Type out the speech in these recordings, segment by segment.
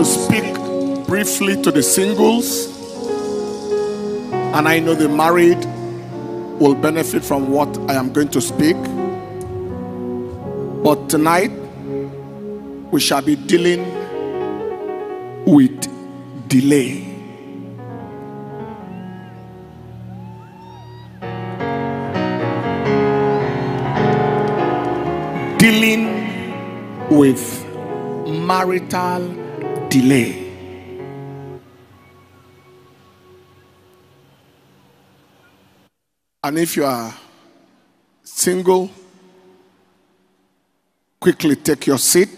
to speak briefly to the singles, and I know the married will benefit from what I am going to speak. But tonight, we shall be dealing with delay. Dealing with marital delay. And if you are single, quickly take your seat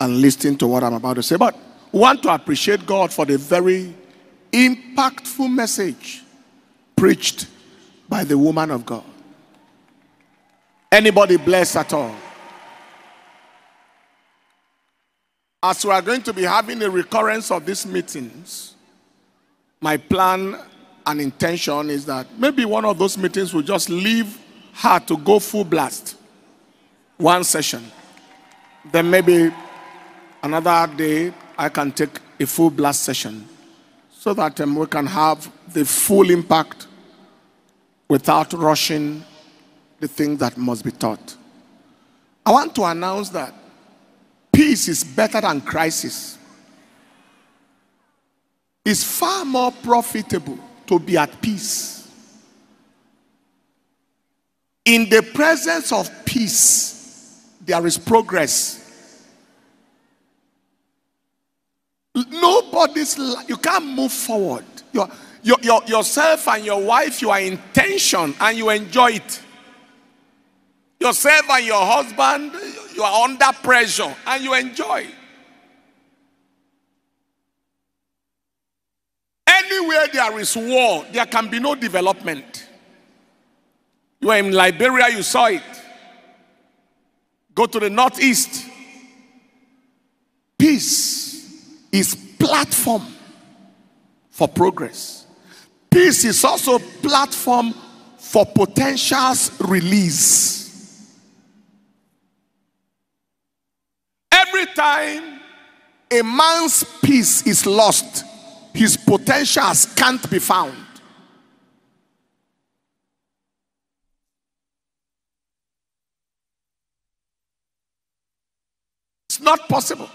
and listen to what I'm about to say. But want to appreciate God for the very impactful message preached by the woman of God. Anybody blessed at all? As we are going to be having a recurrence of these meetings, my plan and intention is that maybe one of those meetings will just leave her to go full blast. One session. Then maybe another day I can take a full blast session so that um, we can have the full impact without rushing the things that must be taught. I want to announce that peace is better than crisis. It's far more profitable to be at peace. In the presence of peace, there is progress. Nobody's, you can't move forward. Your, your, your, yourself and your wife, you are in tension and you enjoy it. Yourself and your husband, you are under pressure and you enjoy. Anywhere there is war, there can be no development. You are in Liberia, you saw it. Go to the northeast. Peace is platform for progress. Peace is also platform for potentials release. Every time a man's peace is lost, his potentials can't be found. It's not possible.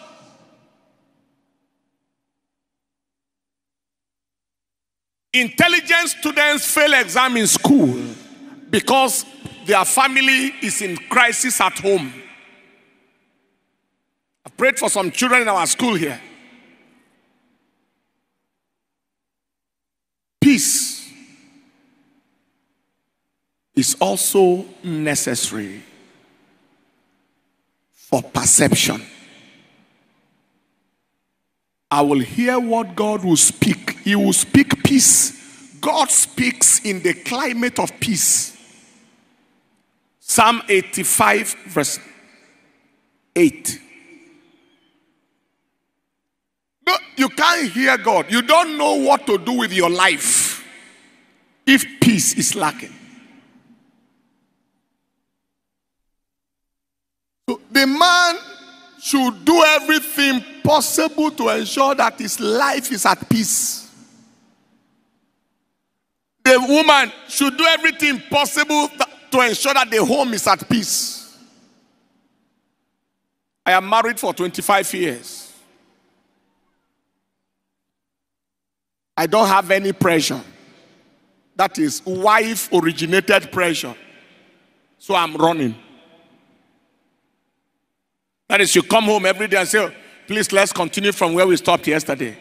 Intelligent students fail exam in school because their family is in crisis at home. I prayed for some children in our school here. Peace is also necessary for perception. I will hear what God will speak. He will speak peace. God speaks in the climate of peace. Psalm 85, verse 8. No, you can't hear God. You don't know what to do with your life if peace is lacking. So the man should do everything possible to ensure that his life is at peace. The woman should do everything possible to ensure that the home is at peace. I am married for 25 years. I don't have any pressure. That is wife originated pressure. So I'm running. That is, you come home every day and say, please let's continue from where we stopped yesterday.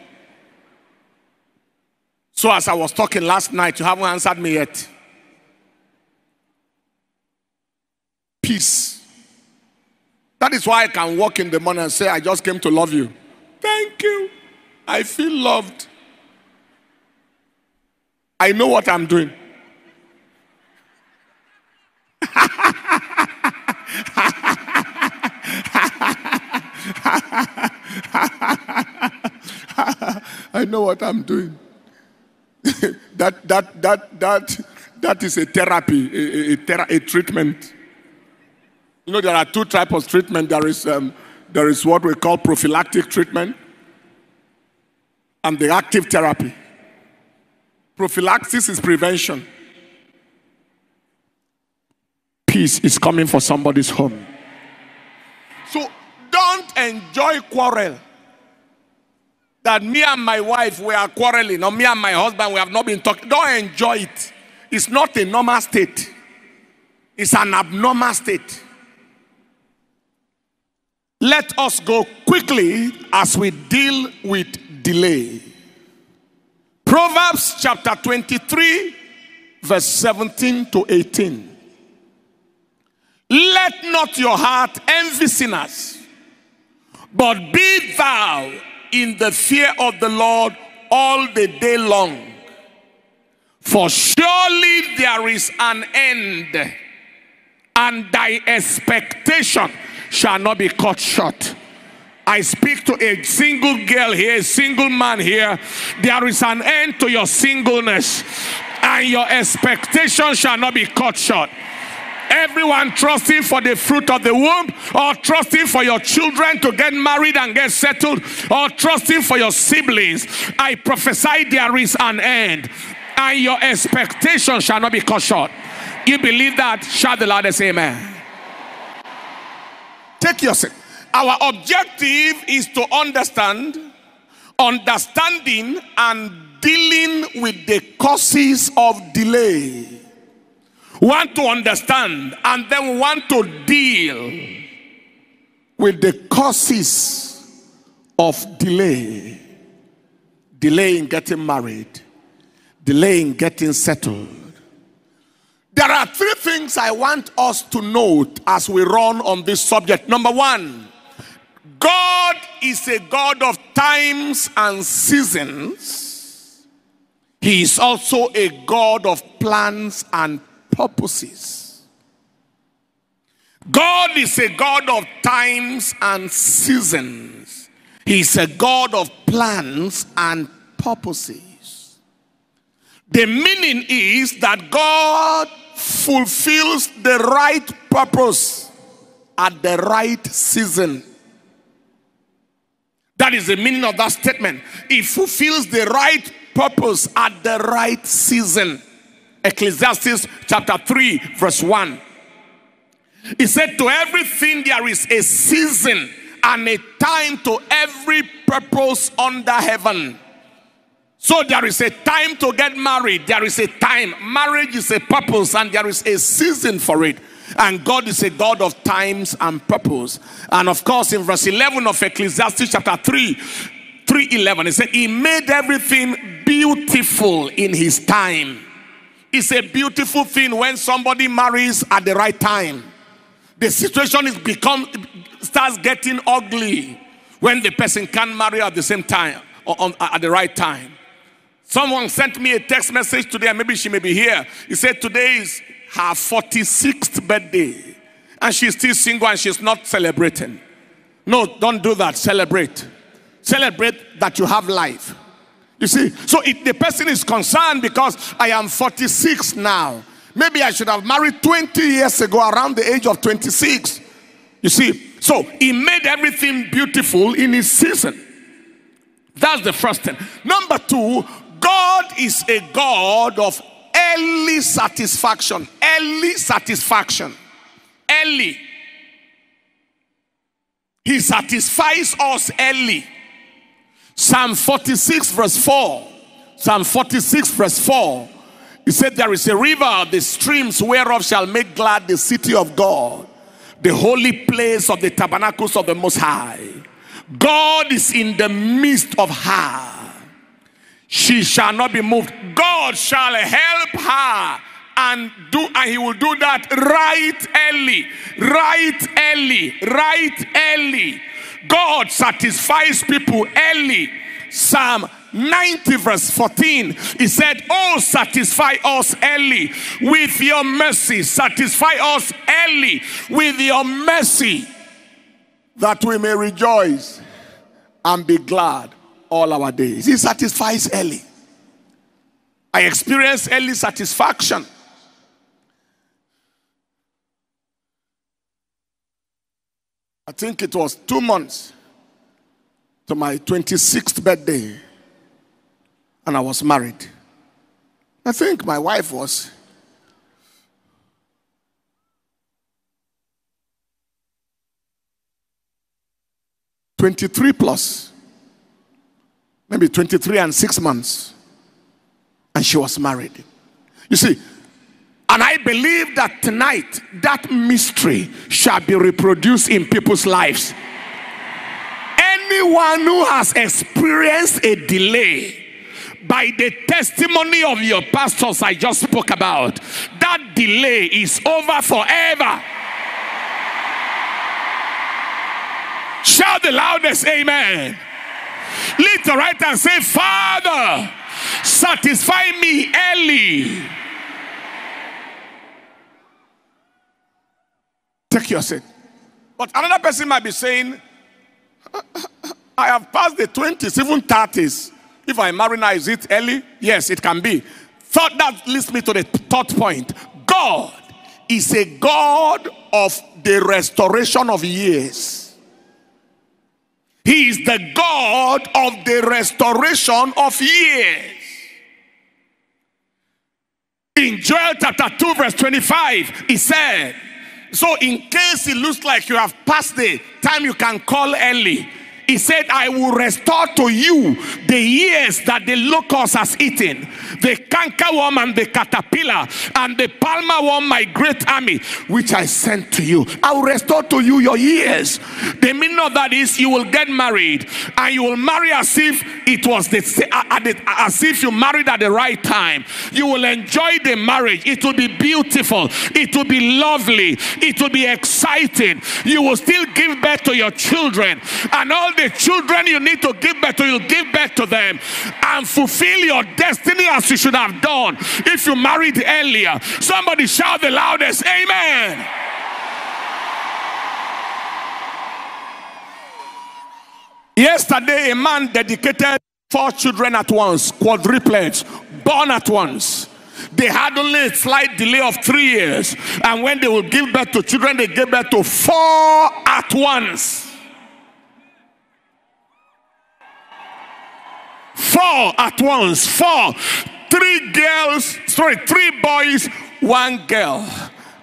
So, as I was talking last night, you haven't answered me yet. Peace. That is why I can walk in the morning and say, I just came to love you. Thank you. I feel loved. I know what I'm doing. I know what I'm doing. that, that, that, that, that is a therapy, a, a, a, a, treatment. You know, there are two types of treatment. There is um, there is what we call prophylactic treatment and the active therapy. Prophylaxis is prevention. Peace is coming for somebody's home. So don't enjoy quarrel. That me and my wife we are quarreling, or me and my husband we have not been talking. Don't enjoy it. It's not a normal state. It's an abnormal state. Let us go quickly as we deal with delay. Proverbs chapter 23, verse 17 to 18. Let not your heart envy sinners, but be thou in the fear of the Lord all the day long. For surely there is an end, and thy expectation shall not be cut short. I speak to a single girl here, a single man here. There is an end to your singleness, and your expectation shall not be cut short. Everyone trusting for the fruit of the womb, or trusting for your children to get married and get settled, or trusting for your siblings. I prophesy there is an end, and your expectation shall not be cut short. You believe that? Shout the loudest amen. Take your seat. Our objective is to understand, understanding, and dealing with the causes of delay. We want to understand and then we want to deal with the causes of delay. Delay in getting married. Delay in getting settled. There are three things i want us to note as we run on this subject. Number one is a god of times and seasons he is also a god of plans and purposes. God is a God of times and seasons. He's a God of plans and purposes. The meaning is that God fulfills the right purpose at the right season. That is the meaning of that statement. It fulfills the right purpose at the right season. Ecclesiastes chapter 3, verse 1. He said, To everything there is a season and a time to every purpose under heaven. So there is a time to get married. There is a time. Marriage is a purpose and there is a season for it. And God is a God of times and purpose. And of course, in verse 11 of Ecclesiastes chapter 3, 311, he said, He made everything beautiful in His time. It's a beautiful thing when somebody marries at the right time. The situation is become starts getting ugly when the person can't marry at the same time or on, at the right time. Someone sent me a text message today, and maybe she may be here. He said today is her 46th birthday, and she's still single and she's not celebrating. No, don't do that. Celebrate. Celebrate that you have life. You see, so if the person is concerned because I am 46 now, maybe I should have married 20 years ago around the age of 26. You see, so he made everything beautiful in his season. That's the first thing. Number two, God is a God of early satisfaction. Early satisfaction. Early. He satisfies us early. Psalm 46, verse 4. Psalm 46, verse 4. He said, There is a river, the streams whereof shall make glad the city of God, the holy place of the tabernacles of the Most High. God is in the midst of her. She shall not be moved. God shall help her and do and he will do that right early right early right early God satisfies people early. Psalm 90 verse 14 he said oh satisfy us early with your mercy satisfy us early with your mercy that we may rejoice and be glad all our days. He satisfies early. I experience early satisfaction. I think it was two months to my 26th birthday, and I was married. I think my wife was. Twenty-three plus, maybe twenty-three and six months, and she was married. You see, and I believe that tonight that mystery shall be reproduced in people's lives. Anyone who has experienced a delay by the testimony of your pastors I just spoke about, that delay is over forever. Shout the loudest amen. Lift the right and say, Father, satisfy me early. Take your seat. But another person might be saying, I have passed the 20s, even 30s. If I marry now, is it early? Yes, it can be. Thought that leads me to the third point. God is a God of the restoration of years. He is the God of the restoration of years. In Joel chapter 2, verse 25, he said, So, in case it looks like you have passed the time you can call early, he said, I will restore to you the years that the locust has eaten, the cankerworm and the caterpillar, and the palmer worm, my great army, which I sent to you. I will restore to you your years. The meaning of that is you will get married, and you will marry as if it was the, as if you married at the right time. You will enjoy the marriage. It will be beautiful. It will be lovely. It will be exciting. You will still give birth to your children, and all the children you need to give birth to, you'll give birth to them and fulfill your destiny as you should have done if you married earlier. Somebody shout the loudest, Amen. Yesterday, a man dedicated four children at once, quadruplets, born at once. They had only a slight delay of three years. And when they will give birth to children, they gave birth to four at once. Four at once. Four. Three girls, sorry, three boys, one girl.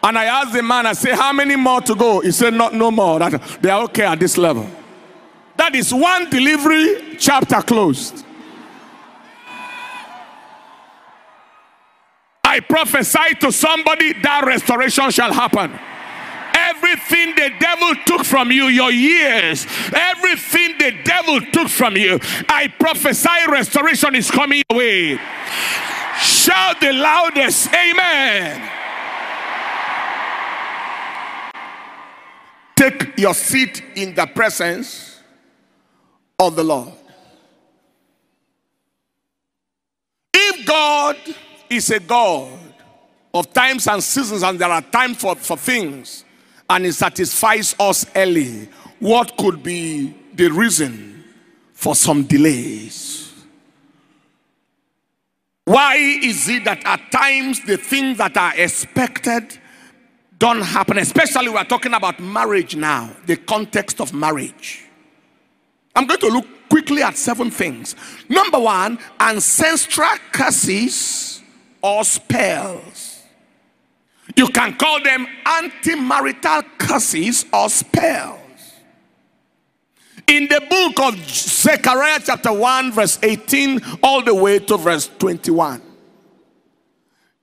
And I asked the man, I said, How many more to go? He said, Not no more. That they are okay at this level. That is one delivery chapter closed. I prophesy to somebody that restoration shall happen. Everything the devil took from you, your years, everything the devil took from you, I prophesy restoration is coming your way. Shout the loudest, Amen. Take your seat in the presence of the Lord. If God is a God of times and seasons, and there are times for, for things, and it satisfies us early, what could be the reason for some delays? Why is it that at times the things that are expected don't happen? Especially we're talking about marriage now, the context of marriage. I'm going to look quickly at seven things. Number one, ancestral curses or spells. You can call them anti marital curses or spells. In the book of Zechariah, chapter 1, verse 18, all the way to verse 21,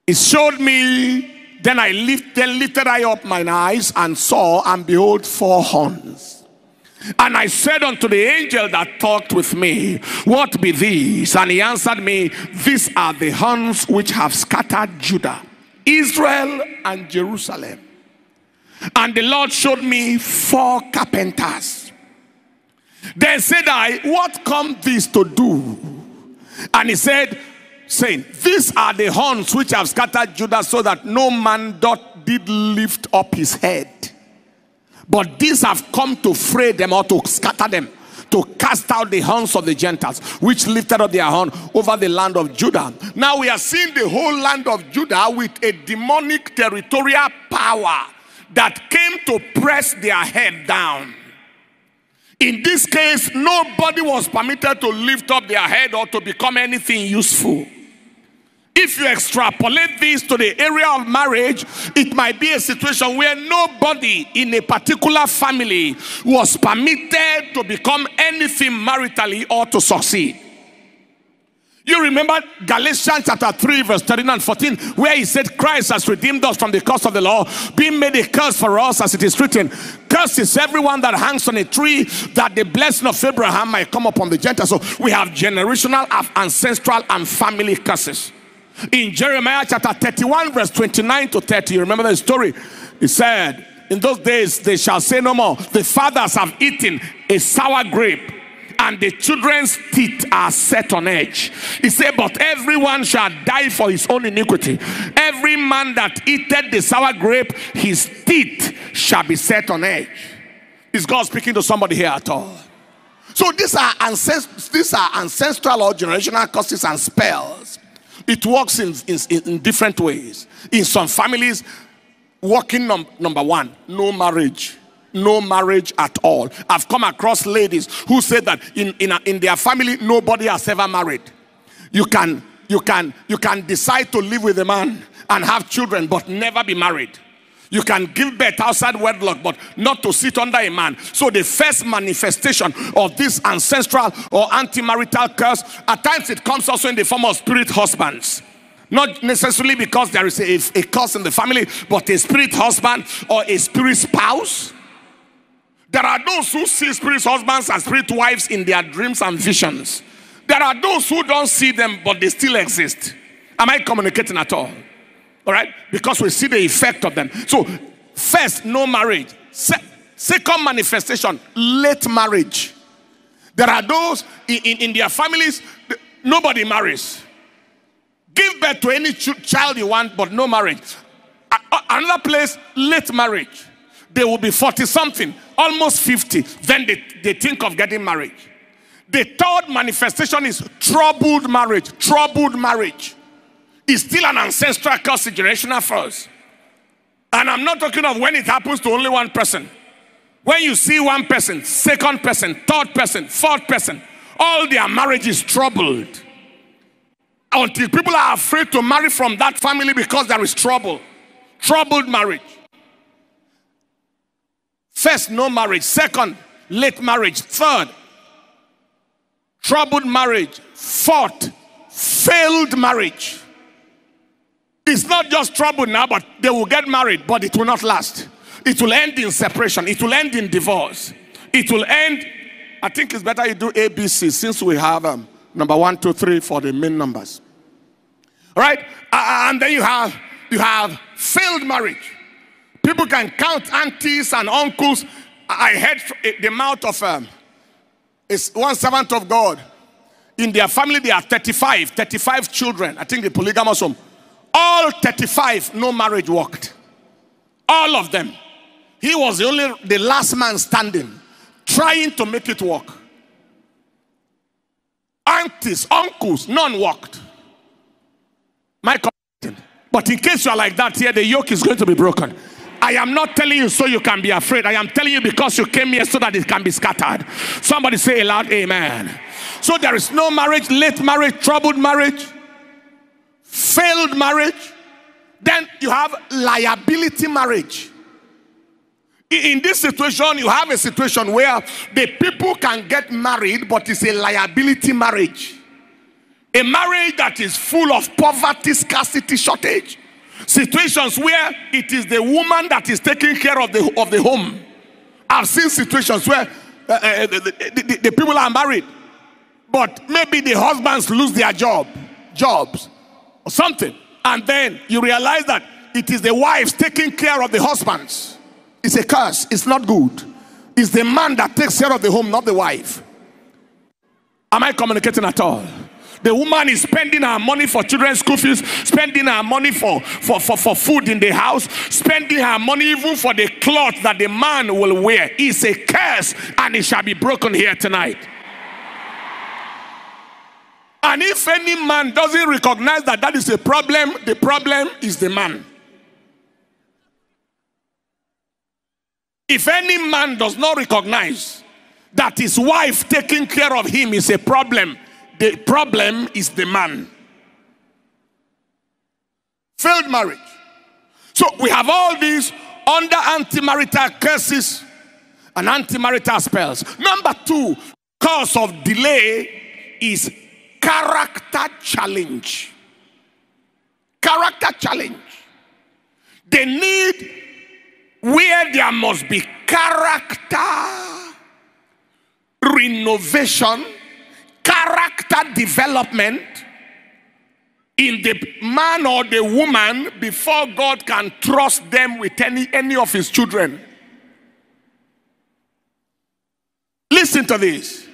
it showed me. Then I lift, then lifted I up mine eyes and saw, and behold, four horns. And I said unto the angel that talked with me, What be these? And he answered me, These are the horns which have scattered Judah Israel and Jerusalem. And the Lord showed me four carpenters. Then said I, What come this to do? And he said, saying, These are the horns which have scattered Judah, so that no man dot did lift up his head. But these have come to fray them or to scatter them to cast out the horns of the Gentiles, which lifted up their horn over the land of Judah. Now we are seeing the whole land of Judah with a demonic territorial power that came to press their head down. In this case, nobody was permitted to lift up their head or to become anything useful. If you extrapolate this to the area of marriage, it might be a situation where nobody in a particular family was permitted to become anything maritally or to succeed. You remember Galatians chapter 3, verse 13 and 14, where he said, Christ has redeemed us from the curse of the law, being made a curse for us, as it is written. Curse is everyone that hangs on a tree, that the blessing of Abraham might come upon the Gentiles. So we have generational, ancestral, and family curses. In Jeremiah chapter 31, verse 29 to 30, you remember the story? He said, In those days they shall say no more, the fathers have eaten a sour grape and the children's teeth are set on edge. He said, But everyone shall die for his own iniquity. Every man that eateth the sour grape, his teeth shall be set on edge. Is God speaking to somebody here at all? So these are, ancest- these are ancestral or generational curses and spells. It works in, in, in different ways. In some families, working num- number one, no marriage no marriage at all. I've come across ladies who say that in, in, a, in their family, nobody has ever married. You can, you, can, you can decide to live with a man and have children, but never be married. You can give birth outside wedlock, but not to sit under a man. So, the first manifestation of this ancestral or anti marital curse, at times it comes also in the form of spirit husbands. Not necessarily because there is a, a curse in the family, but a spirit husband or a spirit spouse there are those who see spirit husbands and spirit wives in their dreams and visions. There are those who don't see them, but they still exist. Am I communicating at all? All right? Because we see the effect of them. So, first, no marriage. Se- second manifestation, late marriage. There are those in, in, in their families, nobody marries. Give birth to any ch- child you want, but no marriage. A- another place, late marriage they will be 40 something, almost 50. Then they, they think of getting married. The third manifestation is troubled marriage. Troubled marriage is still an ancestral curse, generational force. And I'm not talking of when it happens to only one person. When you see one person, second person, third person, fourth person, all their marriage is troubled. Until people are afraid to marry from that family because there is trouble. Troubled marriage. First, no marriage. Second, late marriage. Third, troubled marriage. Fourth, failed marriage. It's not just trouble now, but they will get married, but it will not last. It will end in separation. It will end in divorce. It will end. I think it's better you do ABC since we have um, number one, two, three for the main numbers. All right, uh, and then you have you have failed marriage. People can count aunties and uncles. I heard the mouth of um, one servant of God. In their family, they are 35, 35 children. I think the polygamous home. All 35, no marriage worked. All of them. He was the only, the last man standing, trying to make it work. Aunties, uncles, none worked. My but in case you are like that here, the yoke is going to be broken. I am not telling you so you can be afraid. I am telling you because you came here so that it can be scattered. Somebody say aloud, Amen. So there is no marriage, late marriage, troubled marriage, failed marriage. Then you have liability marriage. In this situation, you have a situation where the people can get married, but it's a liability marriage. A marriage that is full of poverty, scarcity, shortage. Situations where it is the woman that is taking care of the, of the home. I've seen situations where uh, uh, the, the, the people are married, but maybe the husbands lose their job, jobs, or something. And then you realize that it is the wives taking care of the husbands. It's a curse, it's not good. It's the man that takes care of the home, not the wife. Am I communicating at all? The woman is spending her money for children's school fees, spending her money for, for, for, for food in the house, spending her money even for the cloth that the man will wear. It's a curse and it shall be broken here tonight. And if any man doesn't recognize that that is a problem, the problem is the man. If any man does not recognize that his wife taking care of him is a problem. The problem is the man. Failed marriage. So we have all these under anti-marital curses and anti-marital spells. Number two, cause of delay is character challenge. Character challenge. They need where there must be character renovation, character development in the man or the woman before God can trust them with any, any of his children. Listen to this.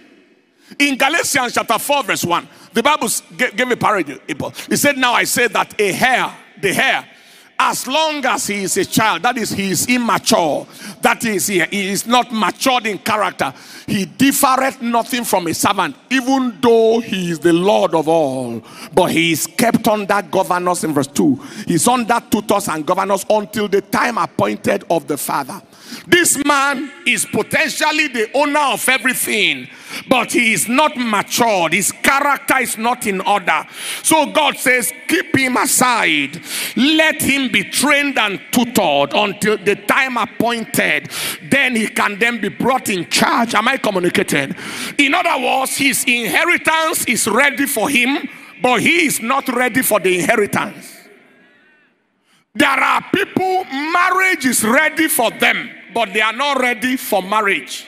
In Galatians chapter 4, verse 1, the Bible gave a parable. Eh, he said, Now I say that a hair, the hair, as long as he is a child, that is, he is immature, that is, he, he is not matured in character, he differeth nothing from a servant, even though he is the Lord of all. But he is kept under governors in verse 2. He's under tutors and governors until the time appointed of the Father. This man is potentially the owner of everything, but he is not matured. His character is not in order. So God says, Keep him aside. Let him be trained and tutored until the time appointed. Then he can then be brought in charge. Am I communicating? In other words, his inheritance is ready for him, but he is not ready for the inheritance. There are people, marriage is ready for them but they are not ready for marriage.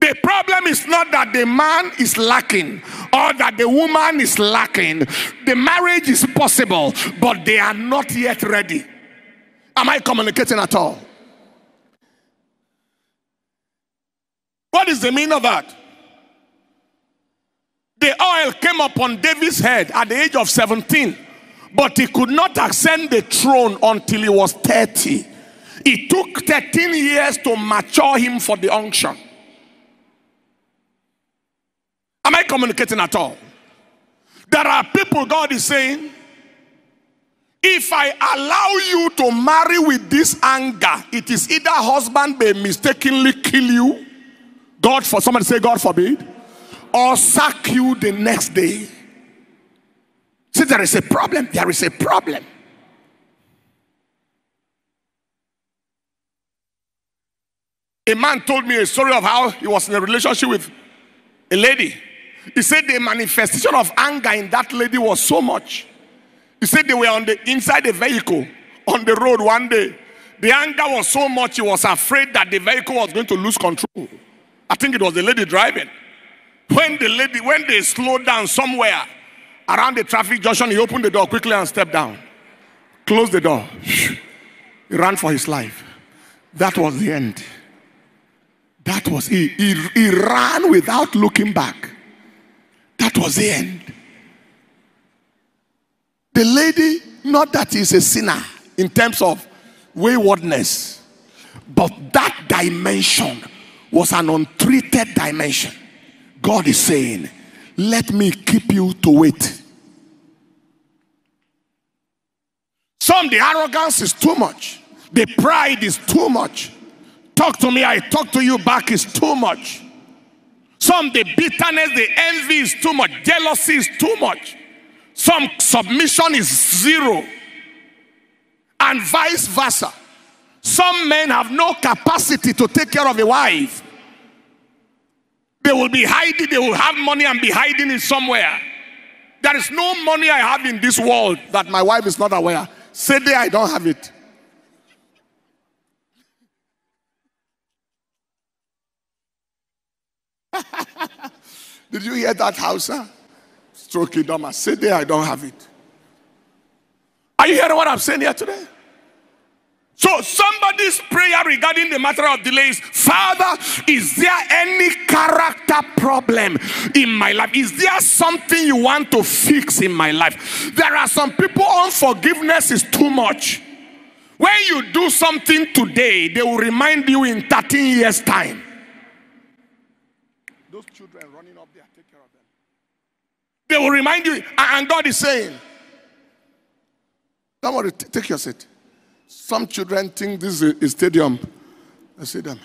The problem is not that the man is lacking or that the woman is lacking. The marriage is possible, but they are not yet ready. Am I communicating at all? What is the meaning of that? The oil came upon David's head at the age of 17, but he could not ascend the throne until he was 30. It took 13 years to mature him for the unction. Am I communicating at all? There are people God is saying, if I allow you to marry with this anger, it is either husband may mistakenly kill you, God for somebody say God forbid, or sack you the next day. See, there is a problem. There is a problem. A man told me a story of how he was in a relationship with a lady. He said the manifestation of anger in that lady was so much. He said they were on the inside the vehicle on the road one day. The anger was so much he was afraid that the vehicle was going to lose control. I think it was the lady driving. When the lady, when they slowed down somewhere around the traffic junction, he opened the door quickly and stepped down. Closed the door. He ran for his life. That was the end. That was he, he. He ran without looking back. That was the end. The lady, not that he's a sinner in terms of waywardness, but that dimension was an untreated dimension. God is saying, Let me keep you to wait. Some, the arrogance is too much, the pride is too much talk to me, I talk to you back is too much. Some, the bitterness, the envy is too much. Jealousy is too much. Some submission is zero. And vice versa. Some men have no capacity to take care of a wife. They will be hiding, they will have money and be hiding it somewhere. There is no money I have in this world that my wife is not aware. Say there, I don't have it. Did you hear that, Hausa? Stroke Idoma. Sit there, I don't have it. Are you hearing what I'm saying here today? So somebody's prayer regarding the matter of delays, Father, is there any character problem in my life? Is there something you want to fix in my life? There are some people unforgiveness is too much. When you do something today, they will remind you in 13 years time. Those children running up there, take care of them. They will remind you, and God is saying, Don't worry, take your seat. Some children think this is a stadium. I see them.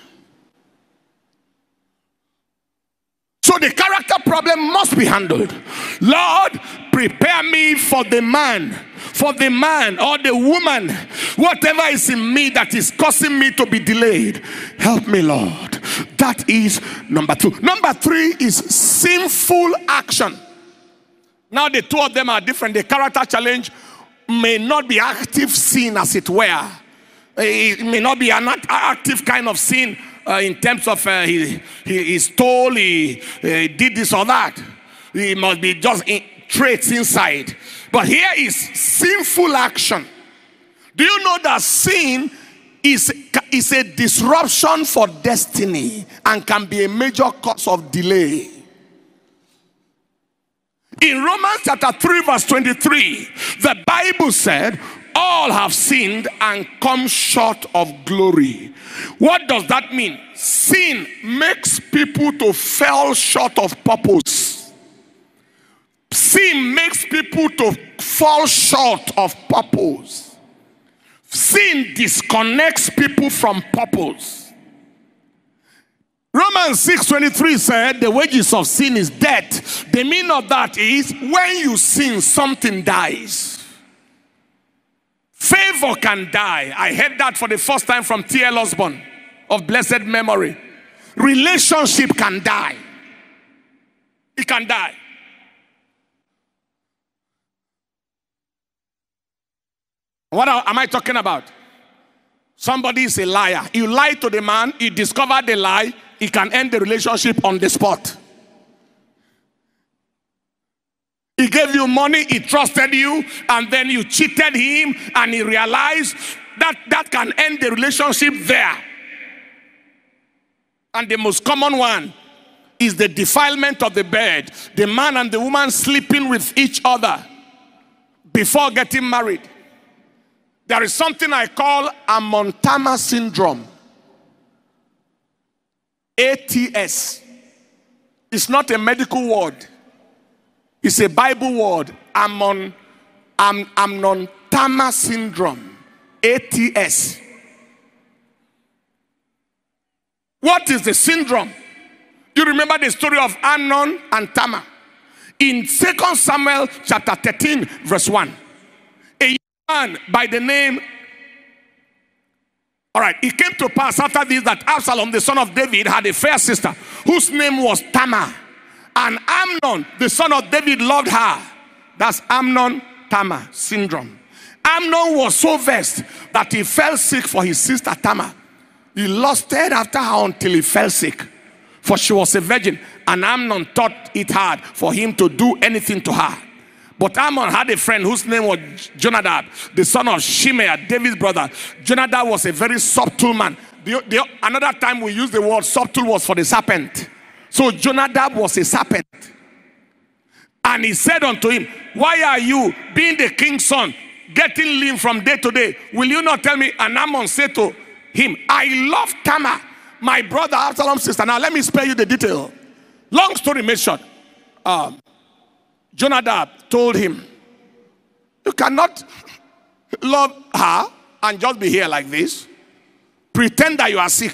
So the character problem must be handled. Lord, prepare me for the man, for the man or the woman, whatever is in me that is causing me to be delayed. Help me, Lord. That is number two. Number three is sinful action. Now, the two of them are different. The character challenge may not be active sin, as it were. It may not be an active kind of sin uh, in terms of uh, he, he, he, stole, he, he, did this or that. He must be just in, traits inside. But here is sinful action. Do you know that sin is, is a disruption for destiny and can be a major cause of delay? In Romans chapter 3, verse 23, the Bible said, All have sinned and come short of glory. What does that mean? Sin makes people to fall short of purpose. Sin makes people to fall short of purpose. Sin disconnects people from purpose. Romans 6:23 said the wages of sin is death. The meaning of that is when you sin, something dies. Favor can die. I heard that for the first time from T.L. Osborn of blessed memory. Relationship can die. It can die. What am I talking about? Somebody is a liar. You lie to the man, you discover the lie, he can end the relationship on the spot. He gave you money, he trusted you, and then you cheated him, and he realized that that can end the relationship there. And the most common one is the defilement of the bed, the man and the woman sleeping with each other before getting married. There is something I call Amon-Tamar syndrome. ATS. It's not a medical word. It's a Bible word. Amon, Am, Amnon Tamar syndrome. ATS. What is the syndrome? You remember the story of Amnon and Tamar in 2 Samuel chapter 13, verse 1. Man by the name all right, it came to pass after this that Absalom, the son of David, had a fair sister whose name was Tamar. And Amnon, the son of David, loved her. That's Amnon Tamar syndrome. Amnon was so vexed that he fell sick for his sister Tamar. He lusted after her until he fell sick, for she was a virgin. And Amnon thought it hard for him to do anything to her. But Amnon had a friend whose name was Jonadab, the son of Shimeah, David's brother. Jonadab was a very subtle man. The, the, another time we use the word subtle was for the serpent. So Jonadab was a serpent. And he said unto him, Why are you, being the king's son, getting lean from day to day? Will you not tell me? And Amnon said to him, I love Tamar, my brother Absalom's sister. Now let me spare you the detail. Long story made short. Um, Jonadab told him, You cannot love her and just be here like this. Pretend that you are sick.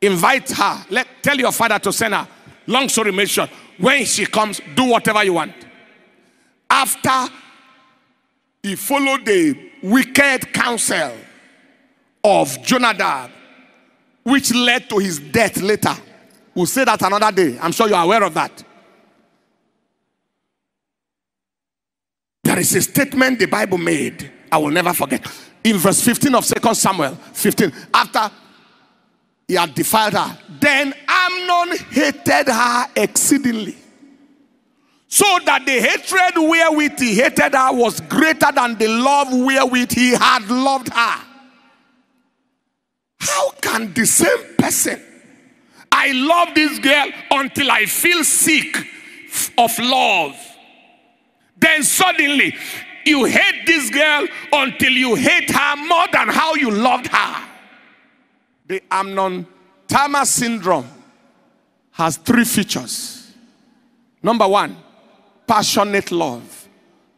Invite her. Let, tell your father to send her. Long story made short. When she comes, do whatever you want. After he followed the wicked counsel of Jonadab, which led to his death later. We'll say that another day. I'm sure you're aware of that. There is a statement the Bible made. I will never forget. In verse 15 of Second Samuel 15, after he had defiled her, then Amnon hated her exceedingly. So that the hatred wherewith he hated her was greater than the love wherewith he had loved her. How can the same person, I love this girl until I feel sick of love? Then suddenly you hate this girl until you hate her more than how you loved her. The Amnon Tamar syndrome has three features. Number one, passionate love.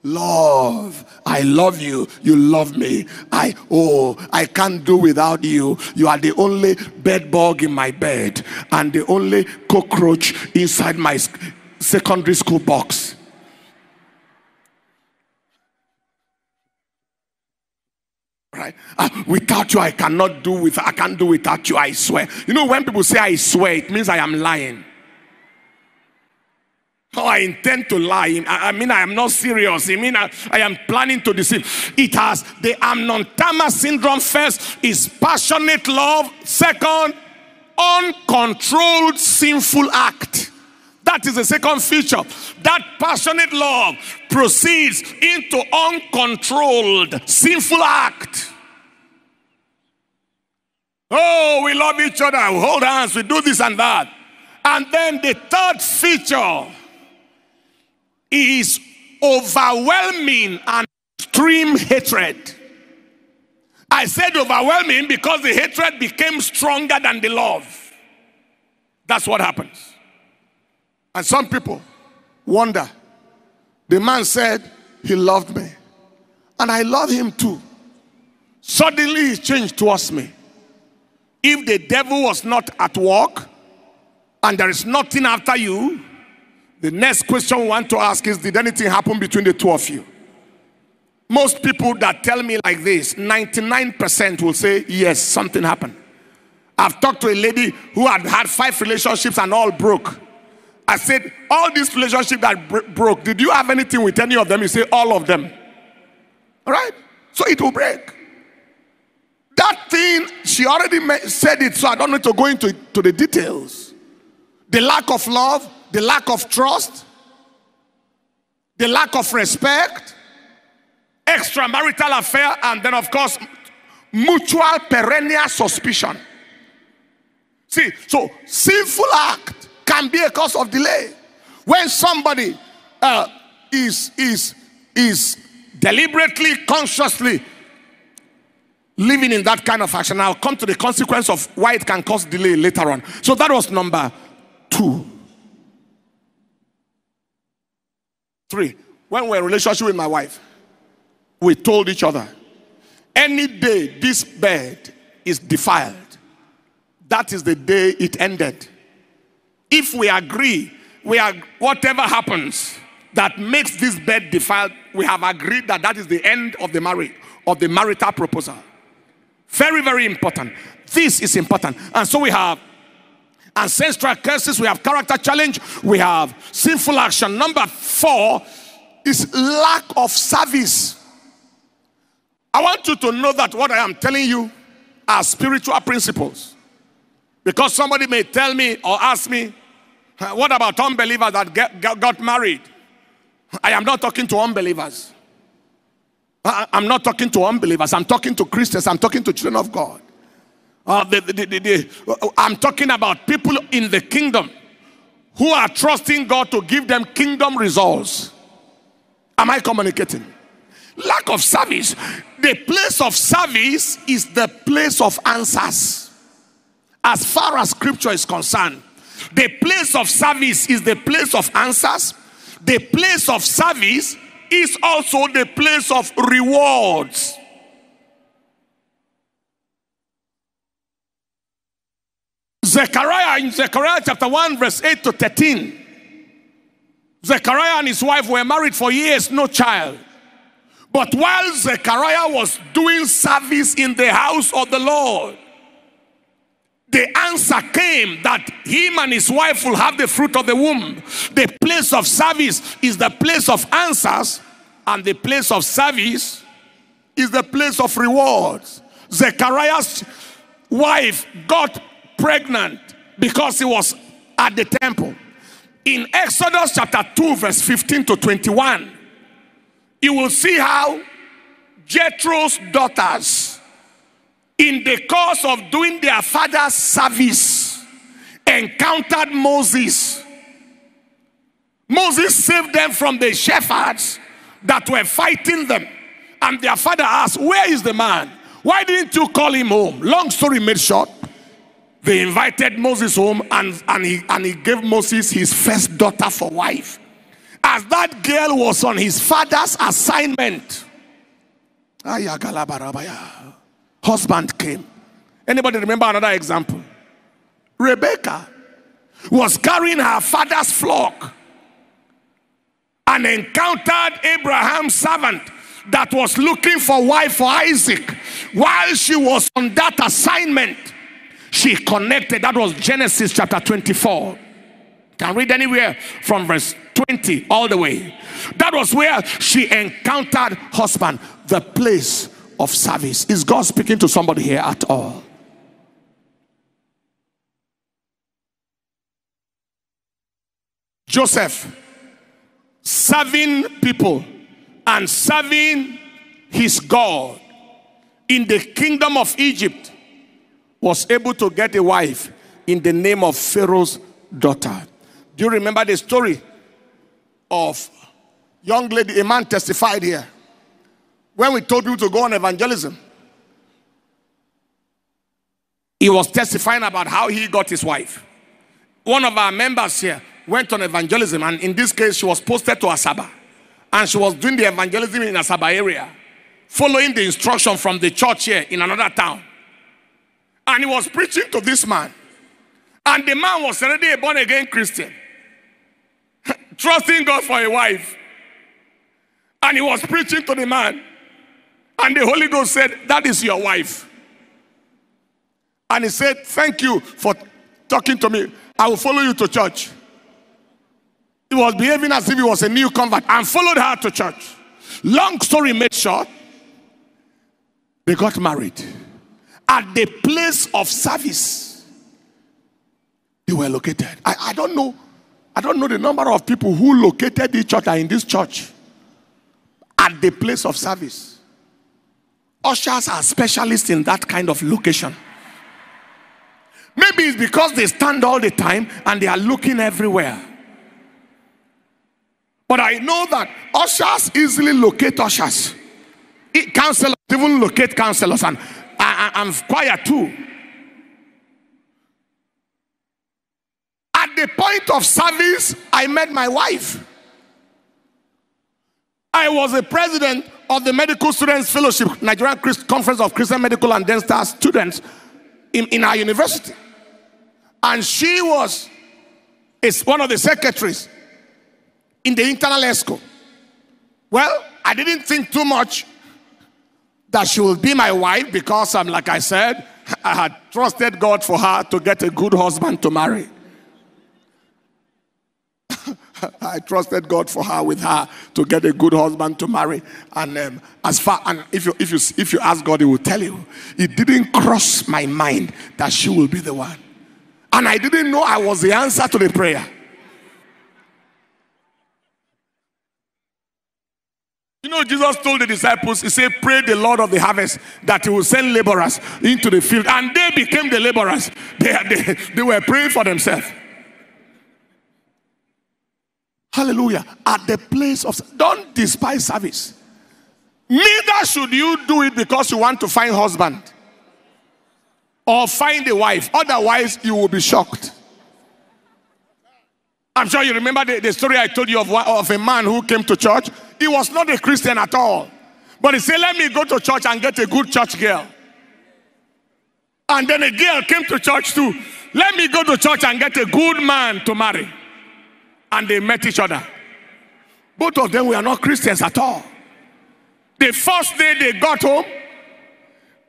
love. I love you. You love me. I, oh, I can't do without you. You are the only bed bug in my bed and the only cockroach inside my secondary school box. Right? Uh, without you, I cannot do with I can't do without you, I swear. You know, when people say I swear, it means I am lying. Oh, I intend to lie. I, mean, I am not serious. I mean, I, I am planning to deceive. It has the Amnon Tamar syndrome first is passionate love. Second, uncontrolled sinful act. That is the second feature. That passionate love proceeds into uncontrolled sinful act. Oh, we love each other, we hold hands, we do this and that. And then the third feature is overwhelming and extreme hatred. I said overwhelming because the hatred became stronger than the love. That's what happens. And some people wonder. The man said he loved me, and I love him too. Suddenly he changed towards me. If the devil was not at work and there is nothing after you, the next question we want to ask is Did anything happen between the two of you? Most people that tell me like this, 99% will say, Yes, something happened. I've talked to a lady who had had five relationships and all broke. I said, All these relationships that bro- broke, did you have anything with any of them? You say, All of them. All right? So it will break. That thing, she already said it, so I don't need to go into to the details. The lack of love, the lack of trust, the lack of respect, extramarital affair, and then, of course, mutual perennial suspicion. See, so sinful act can be a cause of delay. When somebody uh, is is is deliberately, consciously living in that kind of action, I'll come to the consequence of why it can cause delay later on. So that was number two. Three, when we're in relationship with my wife, we told each other, any day this bed is defiled, that is the day it ended. If we agree, we are whatever happens that makes this bed defiled, we have agreed that that is the end of the marriage of the marital proposal. Very, very important. This is important. And so we have ancestral curses, we have character challenge, we have sinful action. Number four is lack of service. I want you to know that what I am telling you are spiritual principles. Because somebody may tell me or ask me, what about unbelievers that get, got married? I am not talking to unbelievers. I'm not talking to unbelievers. I'm talking to Christians. I'm talking to children of God. Uh, I'm talking about people in the kingdom who are trusting God to give them kingdom results. Am I communicating? Lack of service. The place of service is the place of answers. As far as scripture is concerned, the place of service is the place of answers. The place of service is also the place of rewards. Zechariah in Zechariah chapter 1, verse 8 to 13. Zechariah and his wife were married for years, no child. But while Zechariah was doing service in the house of the Lord, the answer came that him and his wife will have the fruit of the womb. The place of service is the place of answers, and the place of service is the place of rewards. Zechariah's wife got pregnant because he was at the temple. In Exodus chapter 2, verse 15 to 21, you will see how Jethro's daughters, in the course of doing their father's service, encountered Moses. Moses saved them from the shepherds that were fighting them. And their father asked, Where is the man? Why didn't you call him home? Long story made short, they invited Moses home and, and, he, and he gave Moses his first daughter for wife. As that girl was on his father's assignment, husband came. Anybody remember another example? Rebecca was carrying her father's flock and encountered Abraham's servant that was looking for wife for Isaac. While she was on that assignment she connected. That was Genesis chapter 24 can read anywhere from verse 20 all the way. That was where she encountered husband. The place of service. Is God speaking to somebody here at all? Joseph serving people and serving his God in the kingdom of Egypt was able to get a wife in the name of Pharaoh's daughter. Do you remember the story of young lady, a man testified here when we told you to go on evangelism? He was testifying about how he got his wife. One of our members here went on evangelism, and in this case, she was posted to Asaba. And she was doing the evangelism in Asaba area, following the instruction from the church here in another town. And he was preaching to this man. And the man was already a born again Christian, trusting God for a wife. And he was preaching to the man. And the Holy Ghost said, That is your wife. And he said, Thank you for talking to me. I will follow you to church. He was behaving as if he was a new convert and followed her to church. Long story made short, they got married. At the place of service, they were located. I, I don't know. I don't know the number of people who located each other in this church at the place of service. Ushers are specialists in that kind of location. Maybe it's because they stand all the time and they are looking everywhere. But I know that ushers easily locate ushers. Counselors even locate counselors and, and choir too. At the point of service, I met my wife. I was a president of the Medical Students Fellowship, Nigerian Conference of Christian Medical and Dental Students in, in our university. And she was is one of the secretaries in the internal ESCO. Well, I didn't think too much that she would be my wife because I'm, like I said, I had trusted God for her to get a good husband to marry. I trusted God for her with her to get a good husband to marry. And um, as far and if you if you if you ask God, He will tell you. It didn't cross my mind that she will be the one, and I didn't know I was the answer to the prayer. You know, Jesus told the disciples, He said, Pray the Lord of the harvest that He will send laborers into the field. And they became the laborers. They, they, they were praying for themselves. Hallelujah. At the place of, don't despise service. Neither should you do it because you want to find husband or find a wife. Otherwise, you will be shocked. I'm sure you remember the, the story I told you of, of a man who came to church. He was not a Christian at all. But he said, Let me go to church and get a good church girl. And then a girl came to church too. Let me go to church and get a good man to marry. And they met each other. Both of them were not Christians at all. The first day they got home,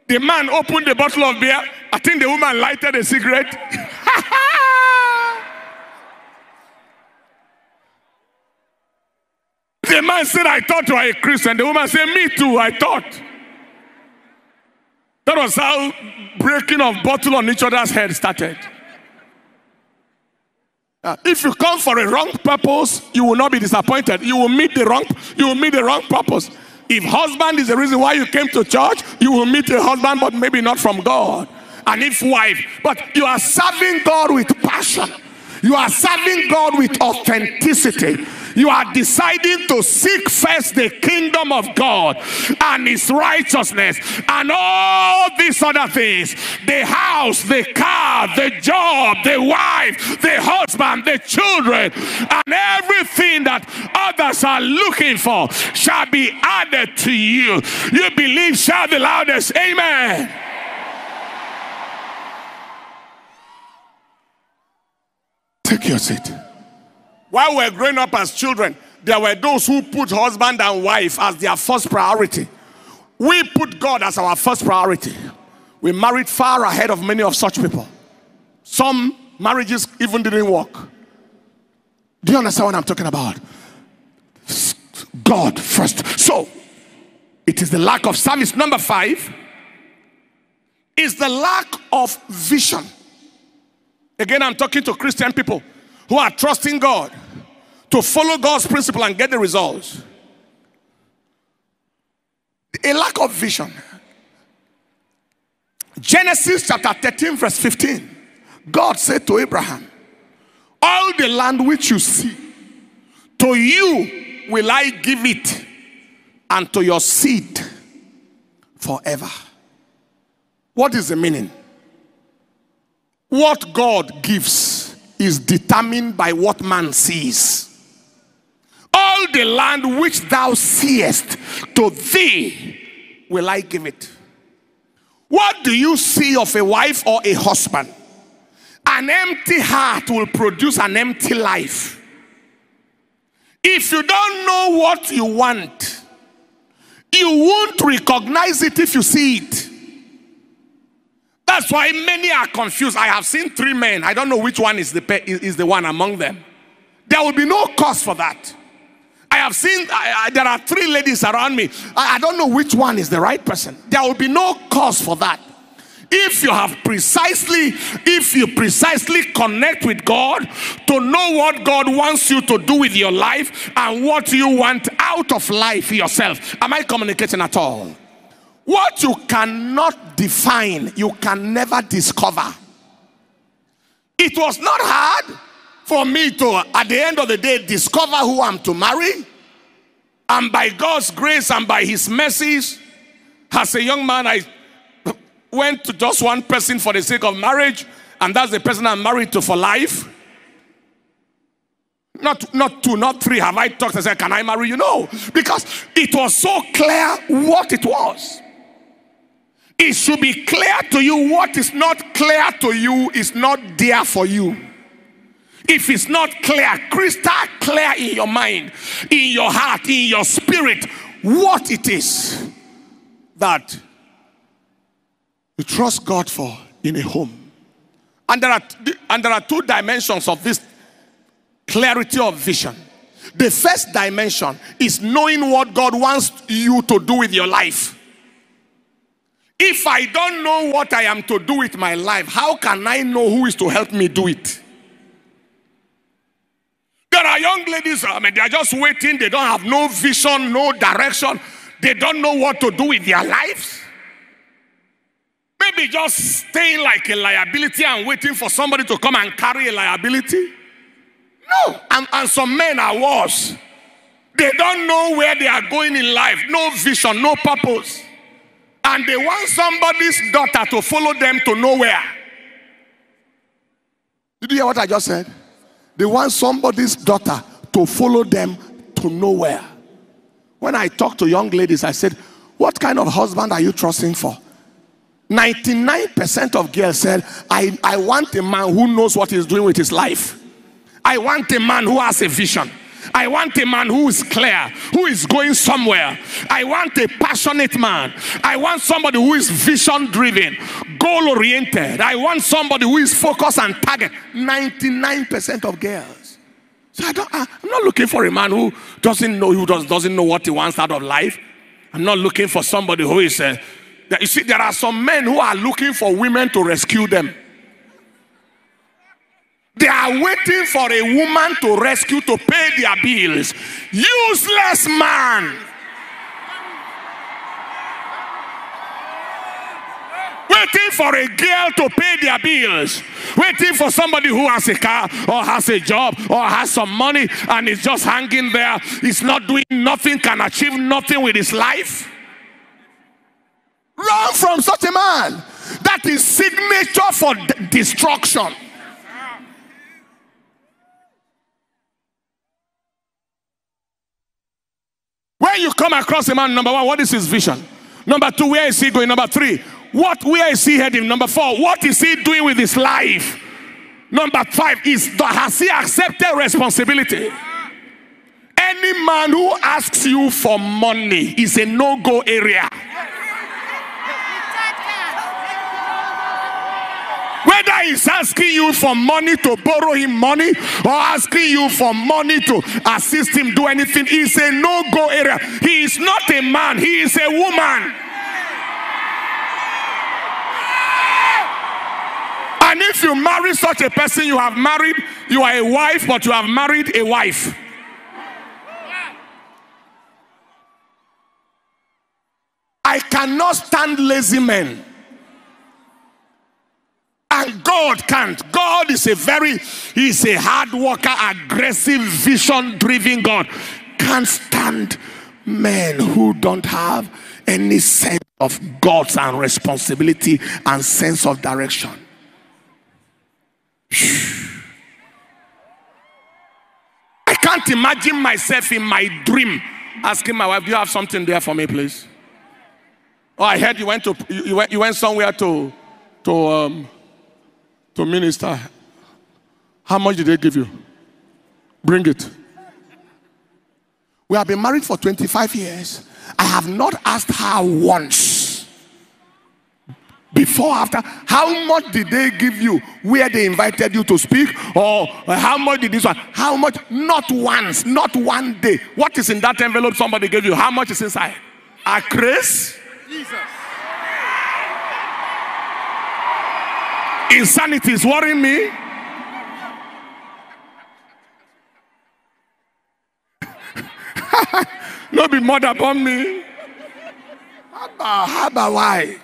the man opened the bottle of beer. I think the woman lighted a cigarette. The man said, I thought you were a Christian. The woman said, Me too, I thought. That was how breaking of bottle on each other's head started. Uh, if you come for a wrong purpose, you will not be disappointed. You will meet the wrong, you will meet the wrong purpose. If husband is the reason why you came to church, you will meet a husband, but maybe not from God. And if wife, but you are serving God with passion. You are serving God with authenticity. You are deciding to seek first the kingdom of God and his righteousness and all these other things the house, the car, the job, the wife, the husband, the children, and everything that others are looking for shall be added to you. You believe, shout the loudest, Amen. Take your seat. While we're growing up as children, there were those who put husband and wife as their first priority. We put God as our first priority. We married far ahead of many of such people. Some marriages even didn't work. Do you understand what I'm talking about? God first. So, it is the lack of service. Number five is the lack of vision. Again, I'm talking to Christian people who are trusting God to follow God's principle and get the results. A lack of vision. Genesis chapter 13, verse 15. God said to Abraham, All the land which you see, to you will I give it, and to your seed forever. What is the meaning? What God gives is determined by what man sees. All the land which thou seest, to thee will I give it. What do you see of a wife or a husband? An empty heart will produce an empty life. If you don't know what you want, you won't recognize it if you see it. That's why many are confused. I have seen three men. I don't know which one is the, is the one among them. There will be no cause for that. I have seen, I, I, there are three ladies around me. I, I don't know which one is the right person. There will be no cause for that. If you have precisely, if you precisely connect with God to know what God wants you to do with your life and what you want out of life yourself. Am I communicating at all? What you cannot define, you can never discover. It was not hard for me to, at the end of the day, discover who I'm to marry. And by God's grace and by His mercies, as a young man, I went to just one person for the sake of marriage, and that's the person I'm married to for life. Not, not two, not three. Have I talked and said, Can I marry you? No, because it was so clear what it was. It should be clear to you what is not clear to you is not there for you. If it's not clear, crystal clear in your mind, in your heart, in your spirit, what it is that you trust God for in a home. And there are, and there are two dimensions of this clarity of vision. The first dimension is knowing what God wants you to do with your life. If I don't know what I am to do with my life, how can I know who is to help me do it? There are young ladies, I mean, they are just waiting. They don't have no vision, no direction. They don't know what to do with their lives. Maybe just staying like a liability and waiting for somebody to come and carry a liability. No. And, and some men are worse. They don't know where they are going in life, no vision, no purpose and they want somebody's daughter to follow them to nowhere. Did you hear what I just said? They want somebody's daughter to follow them to nowhere. When I talk to young ladies, I said, What kind of husband are you trusting for? 99% of girls said, I, I want a man who knows what he's doing with his life. I want a man who has a vision. I want a man who is clear, who is going somewhere. I want a passionate man. I want somebody who is vision driven, goal oriented. I want somebody who is focused and target. 99% of girls. So I don't, I, am not looking for a man who doesn't know, who does, doesn't know what he wants out of life. I'm not looking for somebody who is, uh, you see, there are some men who are looking for women to rescue them. They are waiting for a woman to rescue to pay their bills. Useless man. Waiting for a girl to pay their bills, waiting for somebody who has a car or has a job or has some money and is just hanging there. He's not doing nothing, can achieve nothing with his life. Run from such a man. That is signature for destruction. When you come across a man, number one, what is his vision? Number two, where is he going? Number three, what where is he heading? Number four, what is he doing with his life? Number five is has he accepted responsibility? Any man who asks you for money is a no-go area. Whether he's asking you for money to borrow him money or asking you for money to assist him do anything, it's a no go area. He is not a man, he is a woman. And if you marry such a person, you have married, you are a wife, but you have married a wife. I cannot stand lazy men. And God can't. God is a very, he's a hard worker, aggressive, vision driven God. Can't stand men who don't have any sense of God's and responsibility and sense of direction. I can't imagine myself in my dream asking my wife, Do you have something there for me, please? Oh, I heard you went to you went, you went somewhere to to um, to minister. How much did they give you? Bring it. We have been married for 25 years. I have not asked her once. Before, after, how much did they give you where they invited you to speak? Or how much did this one? How much? Not once, not one day. What is in that envelope somebody gave you? How much is inside? A grace? Jesus. Insanity is worrying me. no be mother upon me. How about, how about why?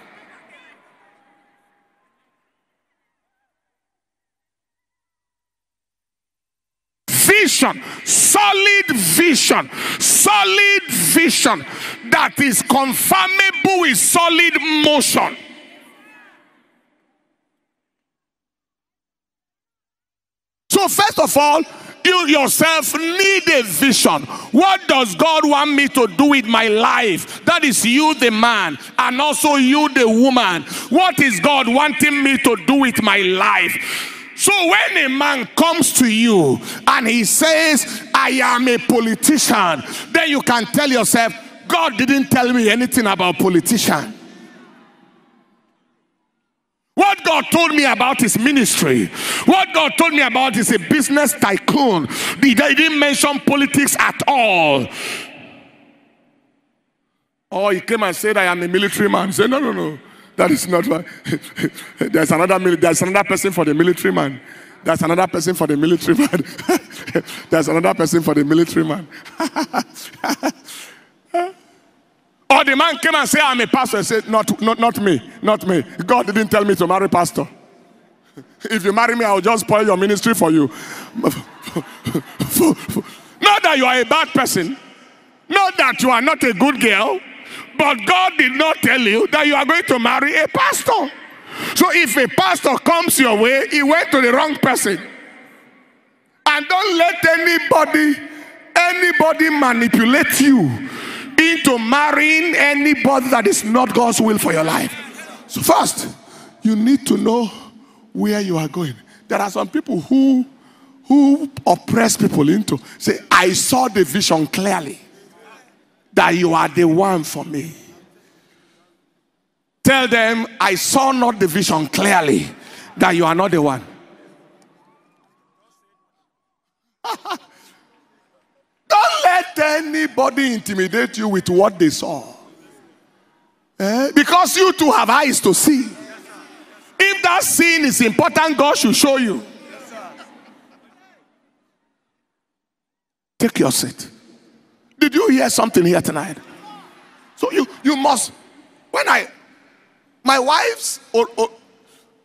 Vision, solid vision, solid vision that is confirmable with solid motion. So, first of all, you yourself need a vision. What does God want me to do with my life? That is you, the man, and also you, the woman. What is God wanting me to do with my life? So when a man comes to you and he says, I am a politician, then you can tell yourself, God didn't tell me anything about politician. What God told me about his ministry, what God told me about is a business tycoon. He didn't mention politics at all. Oh, he came and said, I am a military man. He said, No, no, no. That is not right. there's another there's another person for the military man. There's another person for the military man. there's another person for the military man. Or the man came and said, I'm a pastor. I said, not, not, not me, not me. God didn't tell me to marry a pastor. If you marry me, I'll just spoil your ministry for you. not that you are a bad person, not that you are not a good girl, but God did not tell you that you are going to marry a pastor. So if a pastor comes your way, he went to the wrong person. And don't let anybody, anybody manipulate you into marrying anybody that is not God's will for your life. So, first, you need to know where you are going. There are some people who who oppress people into say, I saw the vision clearly that you are the one for me. Tell them, I saw not the vision clearly that you are not the one. Don't let anybody intimidate you with what they saw. Eh? Because you too have eyes to see. If that sin is important, God should show you. Take your seat. Did you hear something here tonight? So you you must when I My wife's o- o-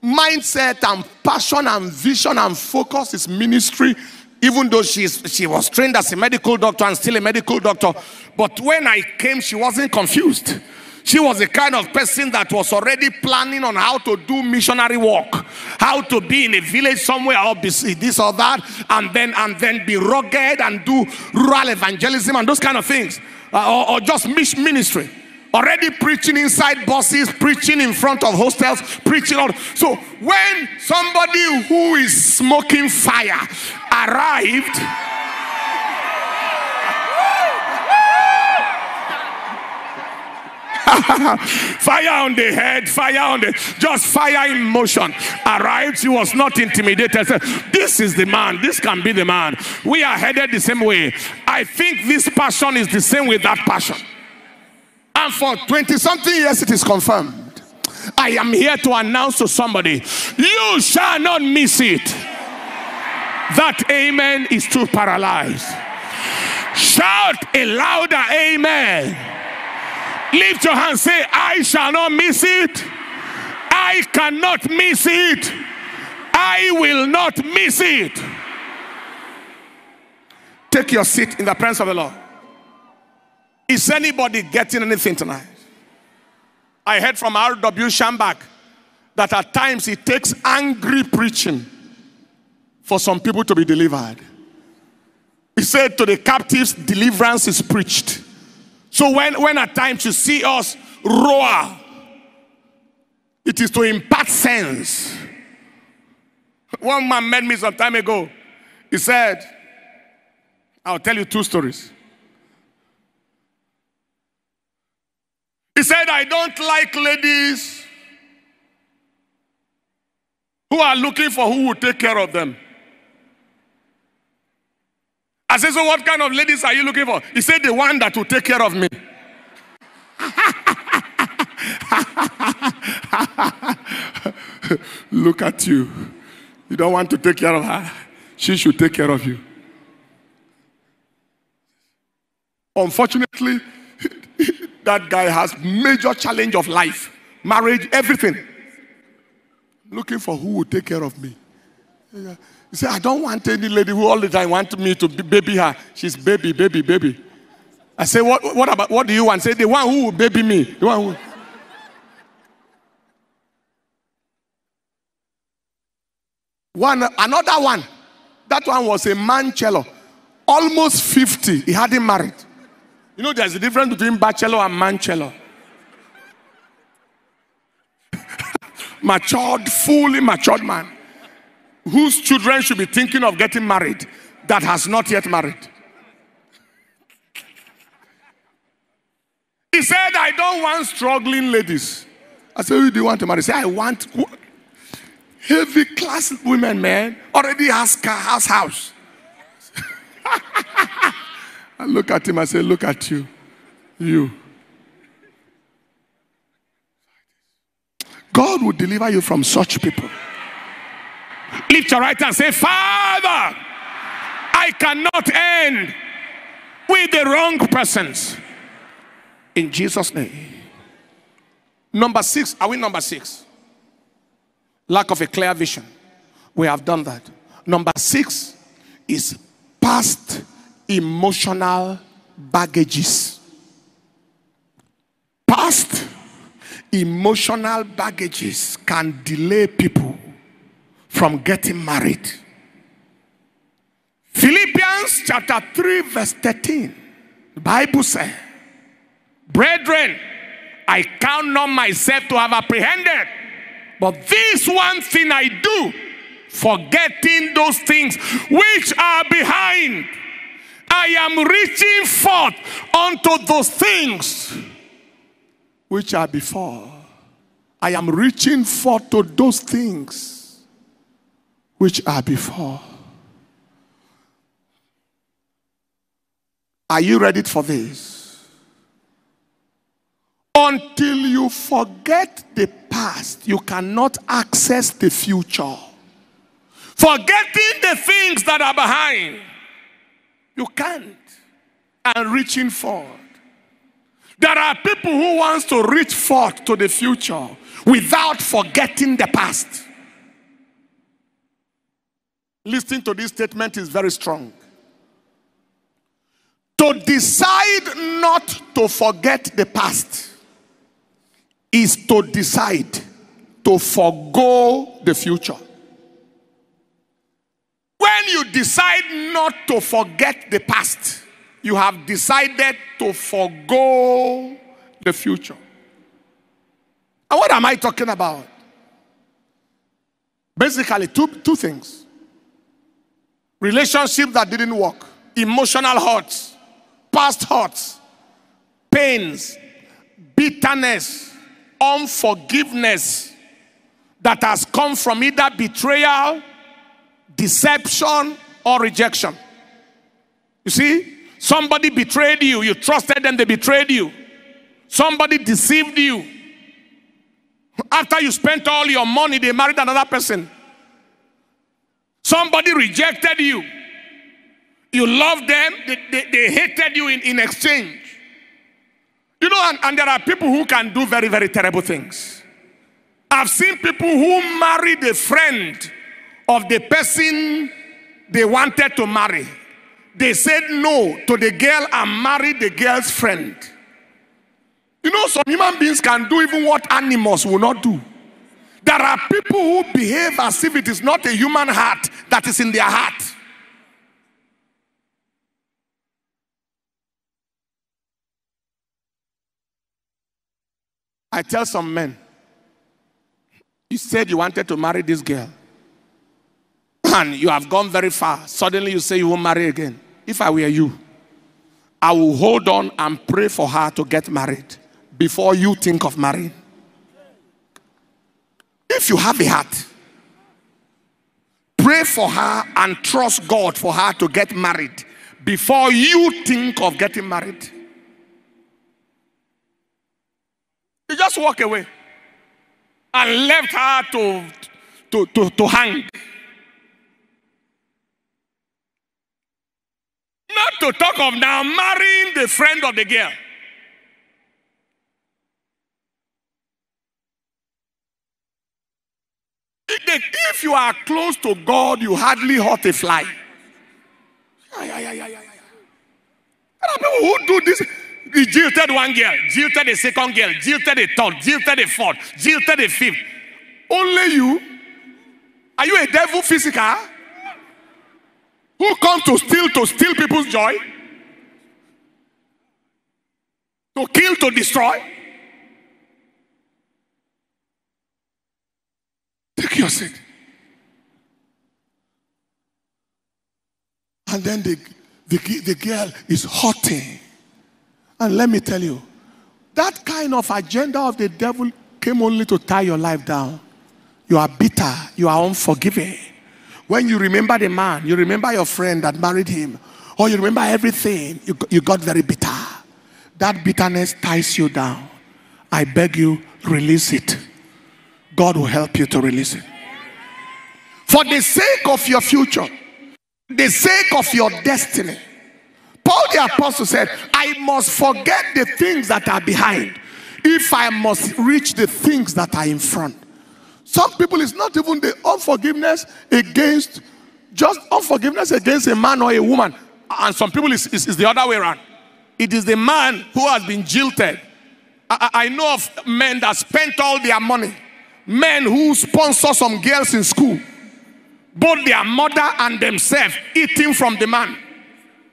mindset and passion and vision and focus is ministry, even though she's, she was trained as a medical doctor and still a medical doctor. But when I came, she wasn't confused. She was the kind of person that was already planning on how to do missionary work, how to be in a village somewhere or this or that, and then and then be rugged and do rural evangelism and those kind of things, uh, or, or just ministry already preaching inside buses, preaching in front of hostels, preaching on. So when somebody who is smoking fire arrived, fire on the head, fire on the just fire in motion. Arrived, he was not intimidated. Said, this is the man, this can be the man. We are headed the same way. I think this passion is the same with that passion. And for 20 something years, it is confirmed. I am here to announce to somebody, you shall not miss it. That amen is too paralyzed. Shout a louder amen. Lift your hand, say, I shall not miss it. I cannot miss it. I will not miss it. Take your seat in the presence of the Lord. Is anybody getting anything tonight? I heard from R.W. Schambach that at times it takes angry preaching for some people to be delivered. He said to the captives, deliverance is preached. So when, when at times you see us roar, it is to impart sense. One man met me some time ago. He said, I'll tell you two stories. He said, I don't like ladies who are looking for who will take care of them. I said, So what kind of ladies are you looking for? He said, The one that will take care of me. Look at you. You don't want to take care of her. She should take care of you. Unfortunately, that guy has major challenge of life, marriage, everything. Looking for who will take care of me. He said, I don't want any lady who all the time want me to baby her. She's baby, baby, baby. I say, what, what about what do you want? Say the one who will baby me. The one who one another one. That one was a man cello. Almost 50. He hadn't married. You know, there's a difference between bachelor and man mancello. matured, fully matured man whose children should be thinking of getting married that has not yet married. He said, I don't want struggling ladies. I said, Who do you want to marry? He said, I want heavy class women, man. Already has car, has house. I look at him, I say, Look at you. You. God will deliver you from such people. Lift your right hand and say, Father, I cannot end with the wrong persons. In Jesus' name. Number six, are we number six? Lack of a clear vision. We have done that. Number six is past emotional baggages. Past emotional baggages can delay people from getting married. Philippians chapter 3, verse 13. The Bible says, Brethren, I count not myself to have apprehended, but this one thing I do forgetting those things which are behind. I am reaching forth unto those things which are before. I am reaching forth to those things which are before. Are you ready for this? Until you forget the past, you cannot access the future. Forgetting the things that are behind, you can't. And reaching forward. There are people who wants to reach forth to the future without forgetting the past. Listening to this statement is very strong. To decide not to forget the past is to decide to forego the future. When you decide not to forget the past, you have decided to forego the future. And what am I talking about? Basically, two, two things relationships that didn't work, emotional hurts, past hurts, pains, bitterness, unforgiveness. That has come from either betrayal, deception, or rejection. You see, somebody betrayed you, you trusted them, they betrayed you. Somebody deceived you. After you spent all your money, they married another person. Somebody rejected you. You loved them, they, they, they hated you in, in exchange. You know, and, and there are people who can do very, very terrible things. I've seen people who married a friend of the person they wanted to marry. They said no to the girl and married the girl's friend. You know, some human beings can do even what animals will not do. There are people who behave as if it is not a human heart that is in their heart. I tell some men, you said you wanted to marry this girl, and you have gone very far. Suddenly you say you won't marry again. If I were you, I will hold on and pray for her to get married before you think of marrying. If you have a heart, pray for her and trust God for her to get married before you think of getting married. You just walk away and left her to, to, to, to hang. Not to talk of now marrying the friend of the girl. If you are close to God, you hardly hurt a fly. There are people who do this. He jilted one girl, jilted a second girl, jilted a third, jilted a fourth, jilted a fifth. Only you? Are you a devil physical? Who come to steal to steal people's joy? To kill, to destroy? Take your seat. And then the, the, the girl is hurting. And let me tell you, that kind of agenda of the devil came only to tie your life down. You are bitter, you are unforgiving. When you remember the man, you remember your friend that married him, or you remember everything, you, you got very bitter. That bitterness ties you down. I beg you, release it. God will help you to release it. For the sake of your future, the sake of your destiny. Paul the apostle said, I must forget the things that are behind if I must reach the things that are in front. Some people, it's not even the unforgiveness against, just unforgiveness against a man or a woman. And some people, it's, it's, it's the other way around. It is the man who has been jilted. I, I know of men that spent all their money, men who sponsor some girls in school, both their mother and themselves eating from the man.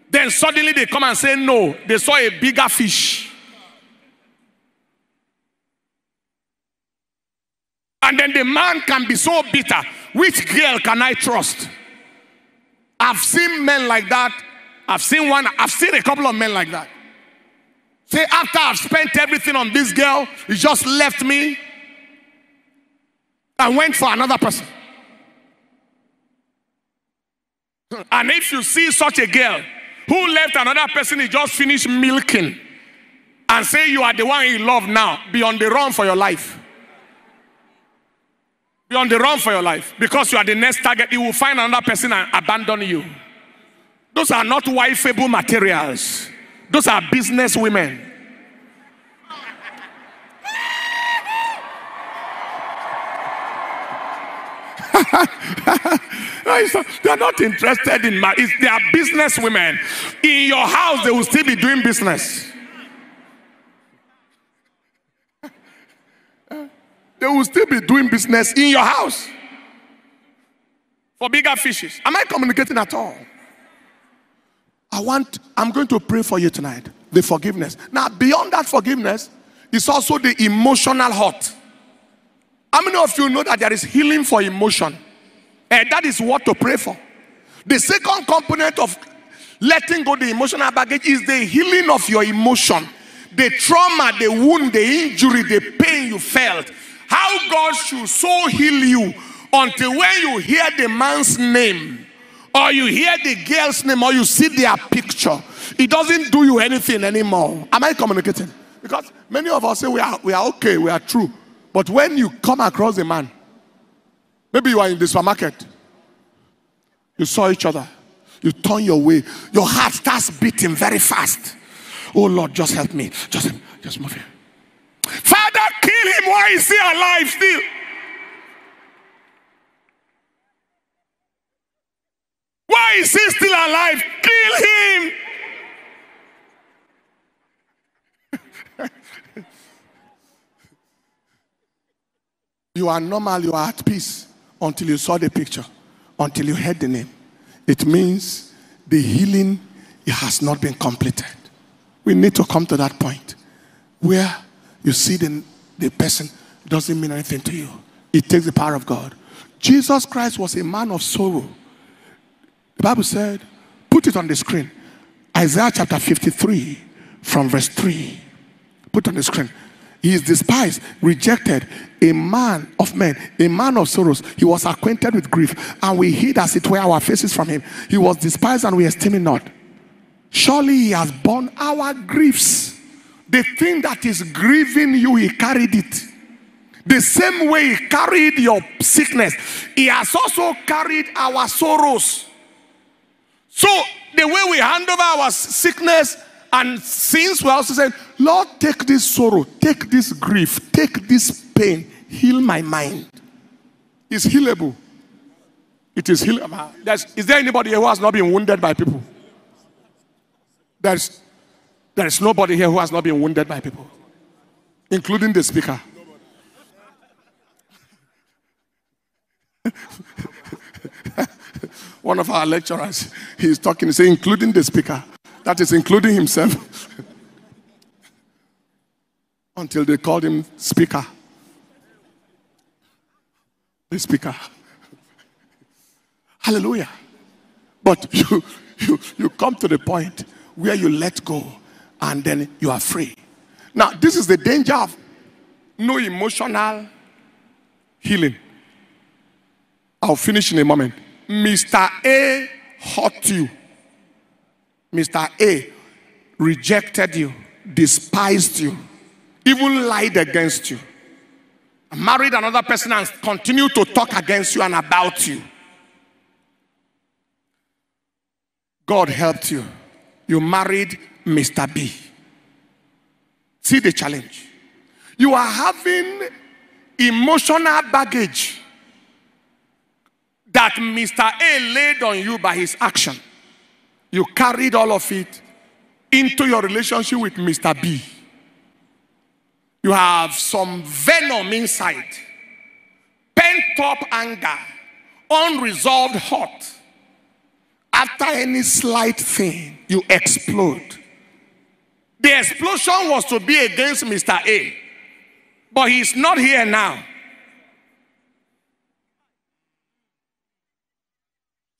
Then suddenly they come and say, No, they saw a bigger fish. And then the man can be so bitter. Which girl can I trust? I've seen men like that. I've seen one, I've seen a couple of men like that. Say, after I've spent everything on this girl, he just left me and went for another person. And if you see such a girl who left another person, he just finished milking, and say you are the one he love now, be on the run for your life. Be on the run for your life because you are the next target. He will find another person and abandon you. Those are not wifeable materials, those are business women. they are not interested in marriage. They are business women. In your house, they will still be doing business. They will still be doing business in your house for bigger fishes. Am I communicating at all? I want, I'm going to pray for you tonight. The forgiveness. Now, beyond that forgiveness, it's also the emotional hurt. How many of you know that there is healing for emotion? And that is what to pray for. The second component of letting go the emotional baggage is the healing of your emotion. The trauma, the wound, the injury, the pain you felt. How God should so heal you until when you hear the man's name or you hear the girl's name or you see their picture, it doesn't do you anything anymore. Am I communicating? Because many of us say we are, we are okay, we are true. But when you come across a man, maybe you are in the supermarket, you saw each other, you turn your way, your heart starts beating very fast. Oh Lord, just help me. Just, just move here. Father, kill him while he's still alive still. Why is he still alive? Kill him. You are normal, you are at peace until you saw the picture, until you heard the name. It means the healing has not been completed. We need to come to that point where you see the, the person doesn't mean anything to you. It takes the power of God. Jesus Christ was a man of sorrow. The Bible said, put it on the screen. Isaiah chapter 53 from verse 3. Put on the screen. He is despised, rejected, a man of men, a man of sorrows. He was acquainted with grief, and we hid as it were our faces from him. He was despised, and we esteem him not. Surely he has borne our griefs the thing that is grieving you, He carried it. The same way He carried your sickness, He has also carried our sorrows. So, the way we hand over our sickness and since we also say, Lord, take this sorrow, take this grief, take this pain, heal my mind. It's healable. It is healable. Um, uh, is there anybody here who has not been wounded by people? There's there is nobody here who has not been wounded by people, including the speaker. One of our lecturers, he's talking, he's saying, including the speaker. That is including himself. Until they called him speaker. The speaker. Hallelujah. But you, you, you come to the point where you let go and then you are free. Now, this is the danger of no emotional healing. I'll finish in a moment. Mr. A hurt you. Mr. A rejected you, despised you, even lied against you. Married another person and continued to talk against you and about you. God helped you. You married Mr. B. See the challenge. You are having emotional baggage that Mr. A laid on you by his action. You carried all of it into your relationship with Mr. B. You have some venom inside, pent up anger, unresolved hurt. After any slight thing, you explode. The explosion was to be against Mr. A, but he's not here now.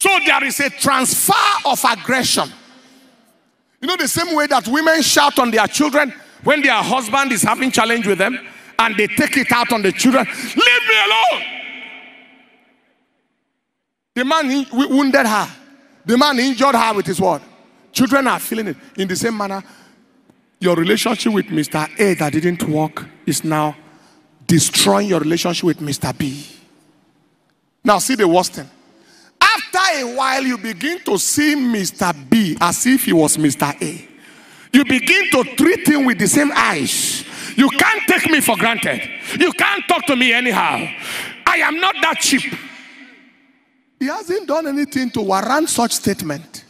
So there is a transfer of aggression. You know, the same way that women shout on their children when their husband is having challenge with them and they take it out on the children. Leave me alone. The man wounded her. The man injured her with his word. Children are feeling it in the same manner. Your relationship with Mr. A that didn't work is now destroying your relationship with Mr. B. Now, see the worst thing. After a while, you begin to see Mr. B as if he was Mr. A. You begin to treat him with the same eyes. You can't take me for granted. You can't talk to me anyhow. I am not that cheap. He hasn't done anything to warrant such statement,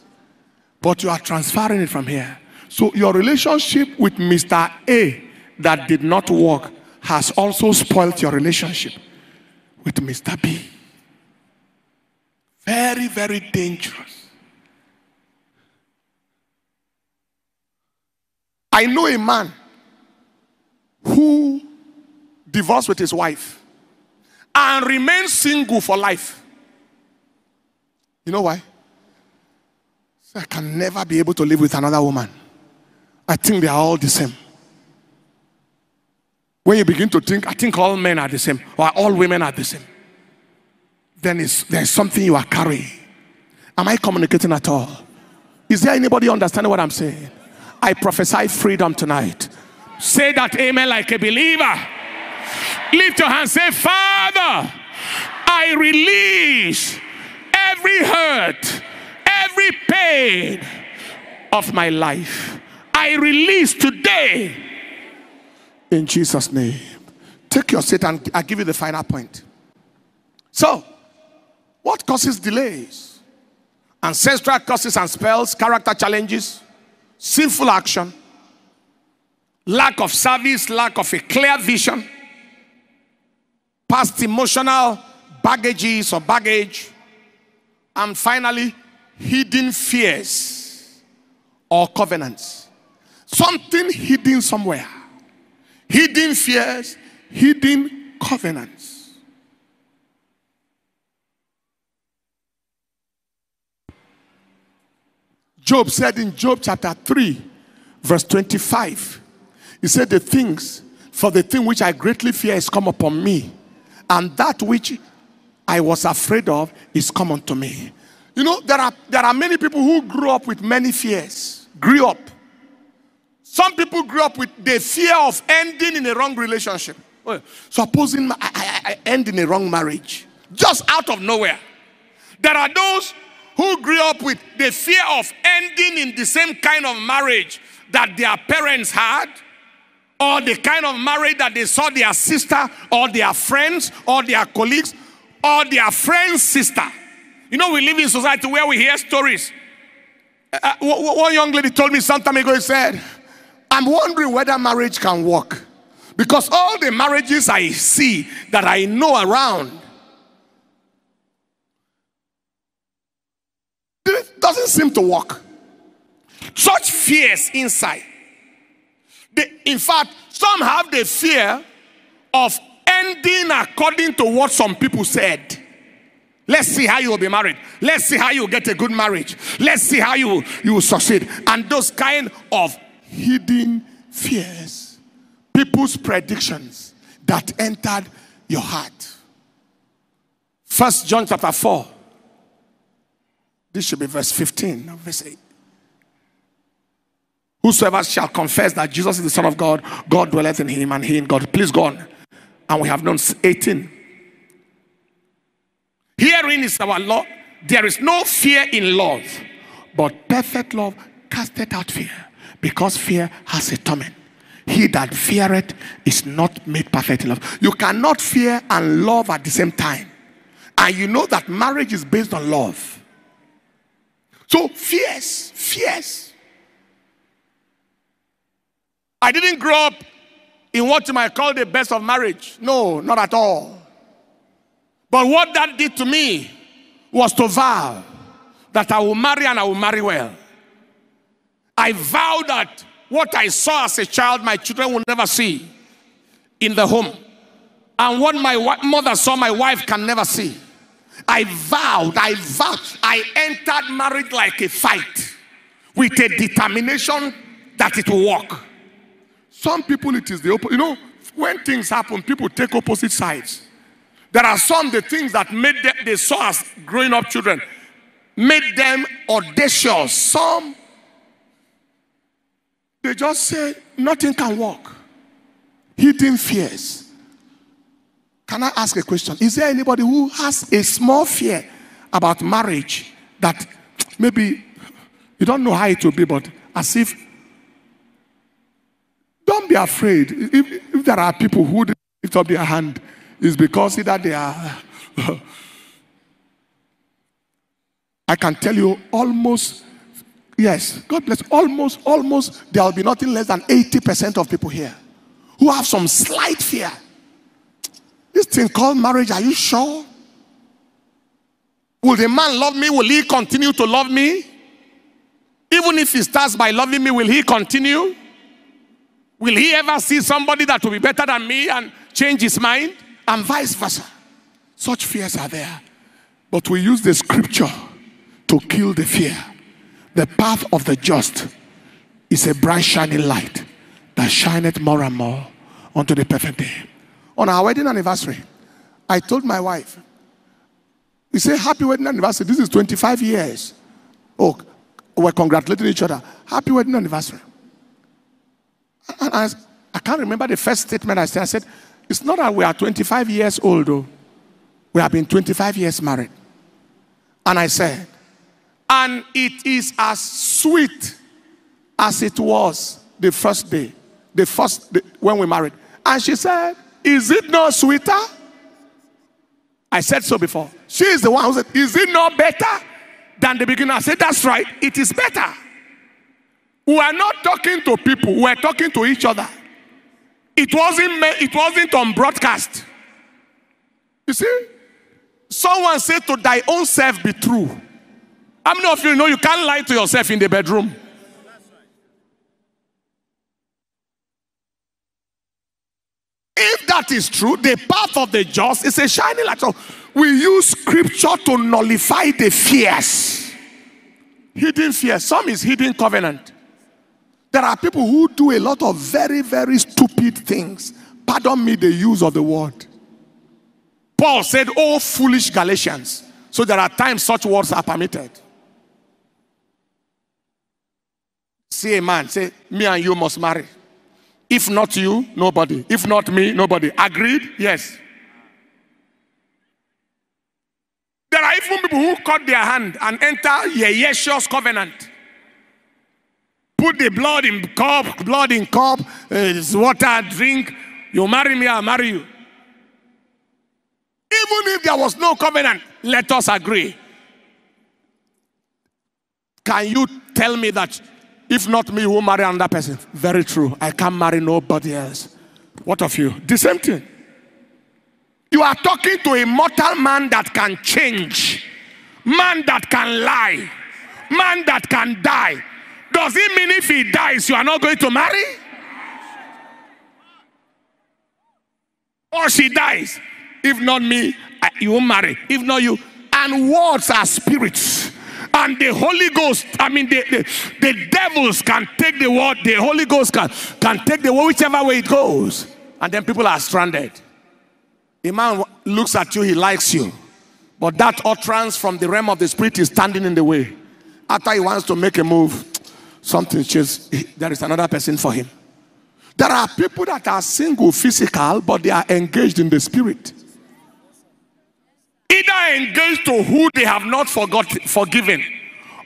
but you are transferring it from here. So your relationship with Mr. A that did not work has also spoiled your relationship with Mr. B. Very, very dangerous. I know a man who divorced with his wife and remained single for life. You know why? I can never be able to live with another woman. I think they are all the same. When you begin to think, I think all men are the same, or all women are the same, then there's something you are carrying. Am I communicating at all? Is there anybody understanding what I'm saying? I prophesy freedom tonight. Say that amen like a believer. Lift your hand, say, Father, I release every hurt, every pain of my life. I release today in Jesus' name. Take your seat and I'll give you the final point. So, what causes delays? Ancestral causes and spells, character challenges, sinful action, lack of service, lack of a clear vision, past emotional baggages or baggage, and finally, hidden fears or covenants. Something hidden somewhere. Hidden fears, hidden covenants. Job said in Job chapter 3, verse 25, he said, The things, for the thing which I greatly fear is come upon me, and that which I was afraid of is come unto me. You know, there are, there are many people who grew up with many fears, grew up. Some people grew up with the fear of ending in a wrong relationship. Oh, supposing I, I, I end in a wrong marriage, just out of nowhere. There are those who grew up with the fear of ending in the same kind of marriage that their parents had, or the kind of marriage that they saw their sister, or their friends, or their colleagues, or their friend's sister. You know, we live in society where we hear stories. Uh, uh one young lady told me some time ago, he said, I'm wondering whether marriage can work. Because all the marriages I see that I know around, doesn't seem to work. Such fears inside. In fact, some have the fear of ending according to what some people said. Let's see how you will be married. Let's see how you get a good marriage. Let's see how you, you will succeed. And those kind of hidden fears, people's predictions that entered your heart. First John chapter 4. This should be verse 15, not verse 8. Whosoever shall confess that Jesus is the Son of God, God dwelleth in him and he in God. Please go on. And we have known 18. Herein is our law. There is no fear in love, but perfect love casteth out fear, because fear has a torment. He that feareth is not made perfect in love. You cannot fear and love at the same time. And you know that marriage is based on love. So, fierce, fierce. I didn't grow up in what you might call the best of marriage. No, not at all. But what that did to me was to vow that I will marry and I will marry well. I vowed that what I saw as a child, my children will never see in the home. And what my mother saw, my wife can never see. I vowed, I vowed, I entered marriage like a fight with a determination that it will work. Some people, it is the opposite. You know, when things happen, people take opposite sides. There are some the things that made them, they saw as growing up children, made them audacious. Some, they just say nothing can work. Hidden fears. Can I ask a question? Is there anybody who has a small fear about marriage that maybe you don't know how it will be, but as if don't be afraid. If, if there are people who lift up their hand, is because either they are I can tell you almost, yes, God bless, almost, almost, there will be nothing less than 80% of people here who have some slight fear. This thing called marriage, are you sure? Will the man love me? Will he continue to love me? Even if he starts by loving me, will he continue? Will he ever see somebody that will be better than me and change his mind? And vice versa. Such fears are there. But we use the scripture to kill the fear. The path of the just is a bright shining light that shineth more and more unto the perfect day. On our wedding anniversary, I told my wife, we say happy wedding anniversary. This is 25 years. Oh, we're congratulating each other. Happy wedding anniversary. And I, I can't remember the first statement I said. I said, it's not that we are 25 years old, though. We have been 25 years married. And I said, and it is as sweet as it was the first day, the first day when we married. And she said, Is it not sweeter? I said so before. She is the one who said, Is it not better than the beginning? I said, That's right, it is better. We are not talking to people, we are talking to each other. It wasn't, it wasn't on broadcast. You see? Someone said to thy own self be true. How many of you know you can't lie to yourself in the bedroom? If that is true, the path of the just is a shining light. So we use scripture to nullify the fears. Hidden fear. Some is hidden covenant. There are people who do a lot of very, very stupid things. Pardon me the use of the word. Paul said, Oh, foolish Galatians. So there are times such words are permitted. See a man, say, Me and you must marry. If not you, nobody. If not me, nobody. Agreed? Yes. There are even people who cut their hand and enter Yeshua's covenant. Put the blood in cup, blood in cup, uh, water, drink. You marry me, I'll marry you. Even if there was no covenant, let us agree. Can you tell me that if not me, who marry another person? Very true. I can't marry nobody else. What of you? The same thing. You are talking to a mortal man that can change, man that can lie, man that can die. Does it mean if he dies, you are not going to marry? Or she dies, if not me, you marry. If not you. And words are spirits. And the Holy Ghost, I mean, the, the, the devils can take the word, the Holy Ghost can, can take the word whichever way it goes. And then people are stranded. A man looks at you, he likes you. But that utterance from the realm of the spirit is standing in the way. After he wants to make a move, something just there is another person for him. There are people that are single physical, but they are engaged in the spirit. Either engaged to who they have not forgot, forgiven,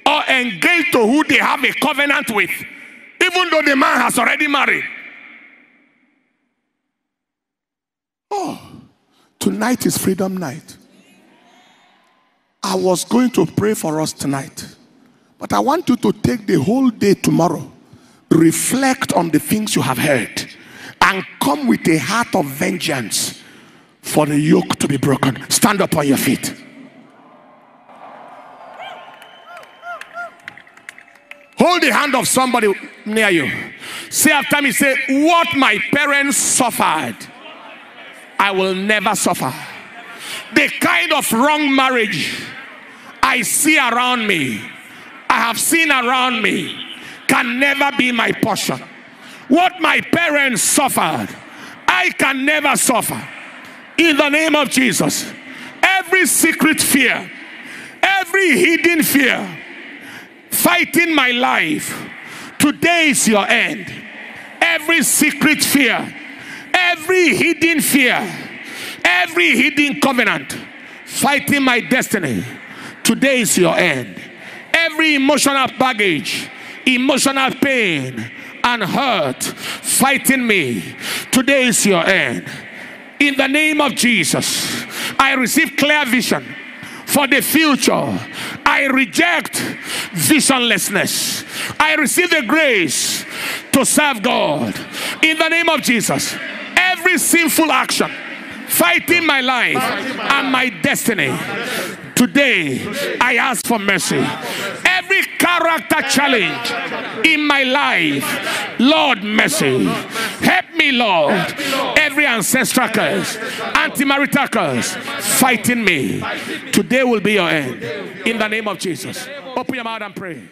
or engaged to who they have a covenant with, even though the man has already married. Oh, tonight is freedom night. I was going to pray for us tonight, but I want you to take the whole day tomorrow reflect on the things you have heard, and come with a heart of vengeance for the yoke to be broken. Stand up on your feet. Hold the hand of somebody near you. Say after me, say, What my parents suffered, I will never suffer. The kind of wrong marriage I see around me, I have seen around me can never be my portion. What my parents suffered, I can never suffer. In the name of Jesus, every secret fear, every hidden fear fighting my life, today is your end. Every secret fear, every hidden fear, every hidden covenant fighting my destiny, today is your end. Every emotional baggage emotional pain and hurt fighting me, today is your end. In the name of Jesus, I receive clear vision for the future I reject visionlessness. I receive the grace to serve God. In the name of Jesus, every sinful action fighting my life and my destiny. Today, I ask for mercy. Every character challenge in my life, Lord, mercy. Help me, Lord. Every ancestral curse, anti-marital curse, fighting me. Today will be your end. In the name of Jesus. Open your mouth and pray.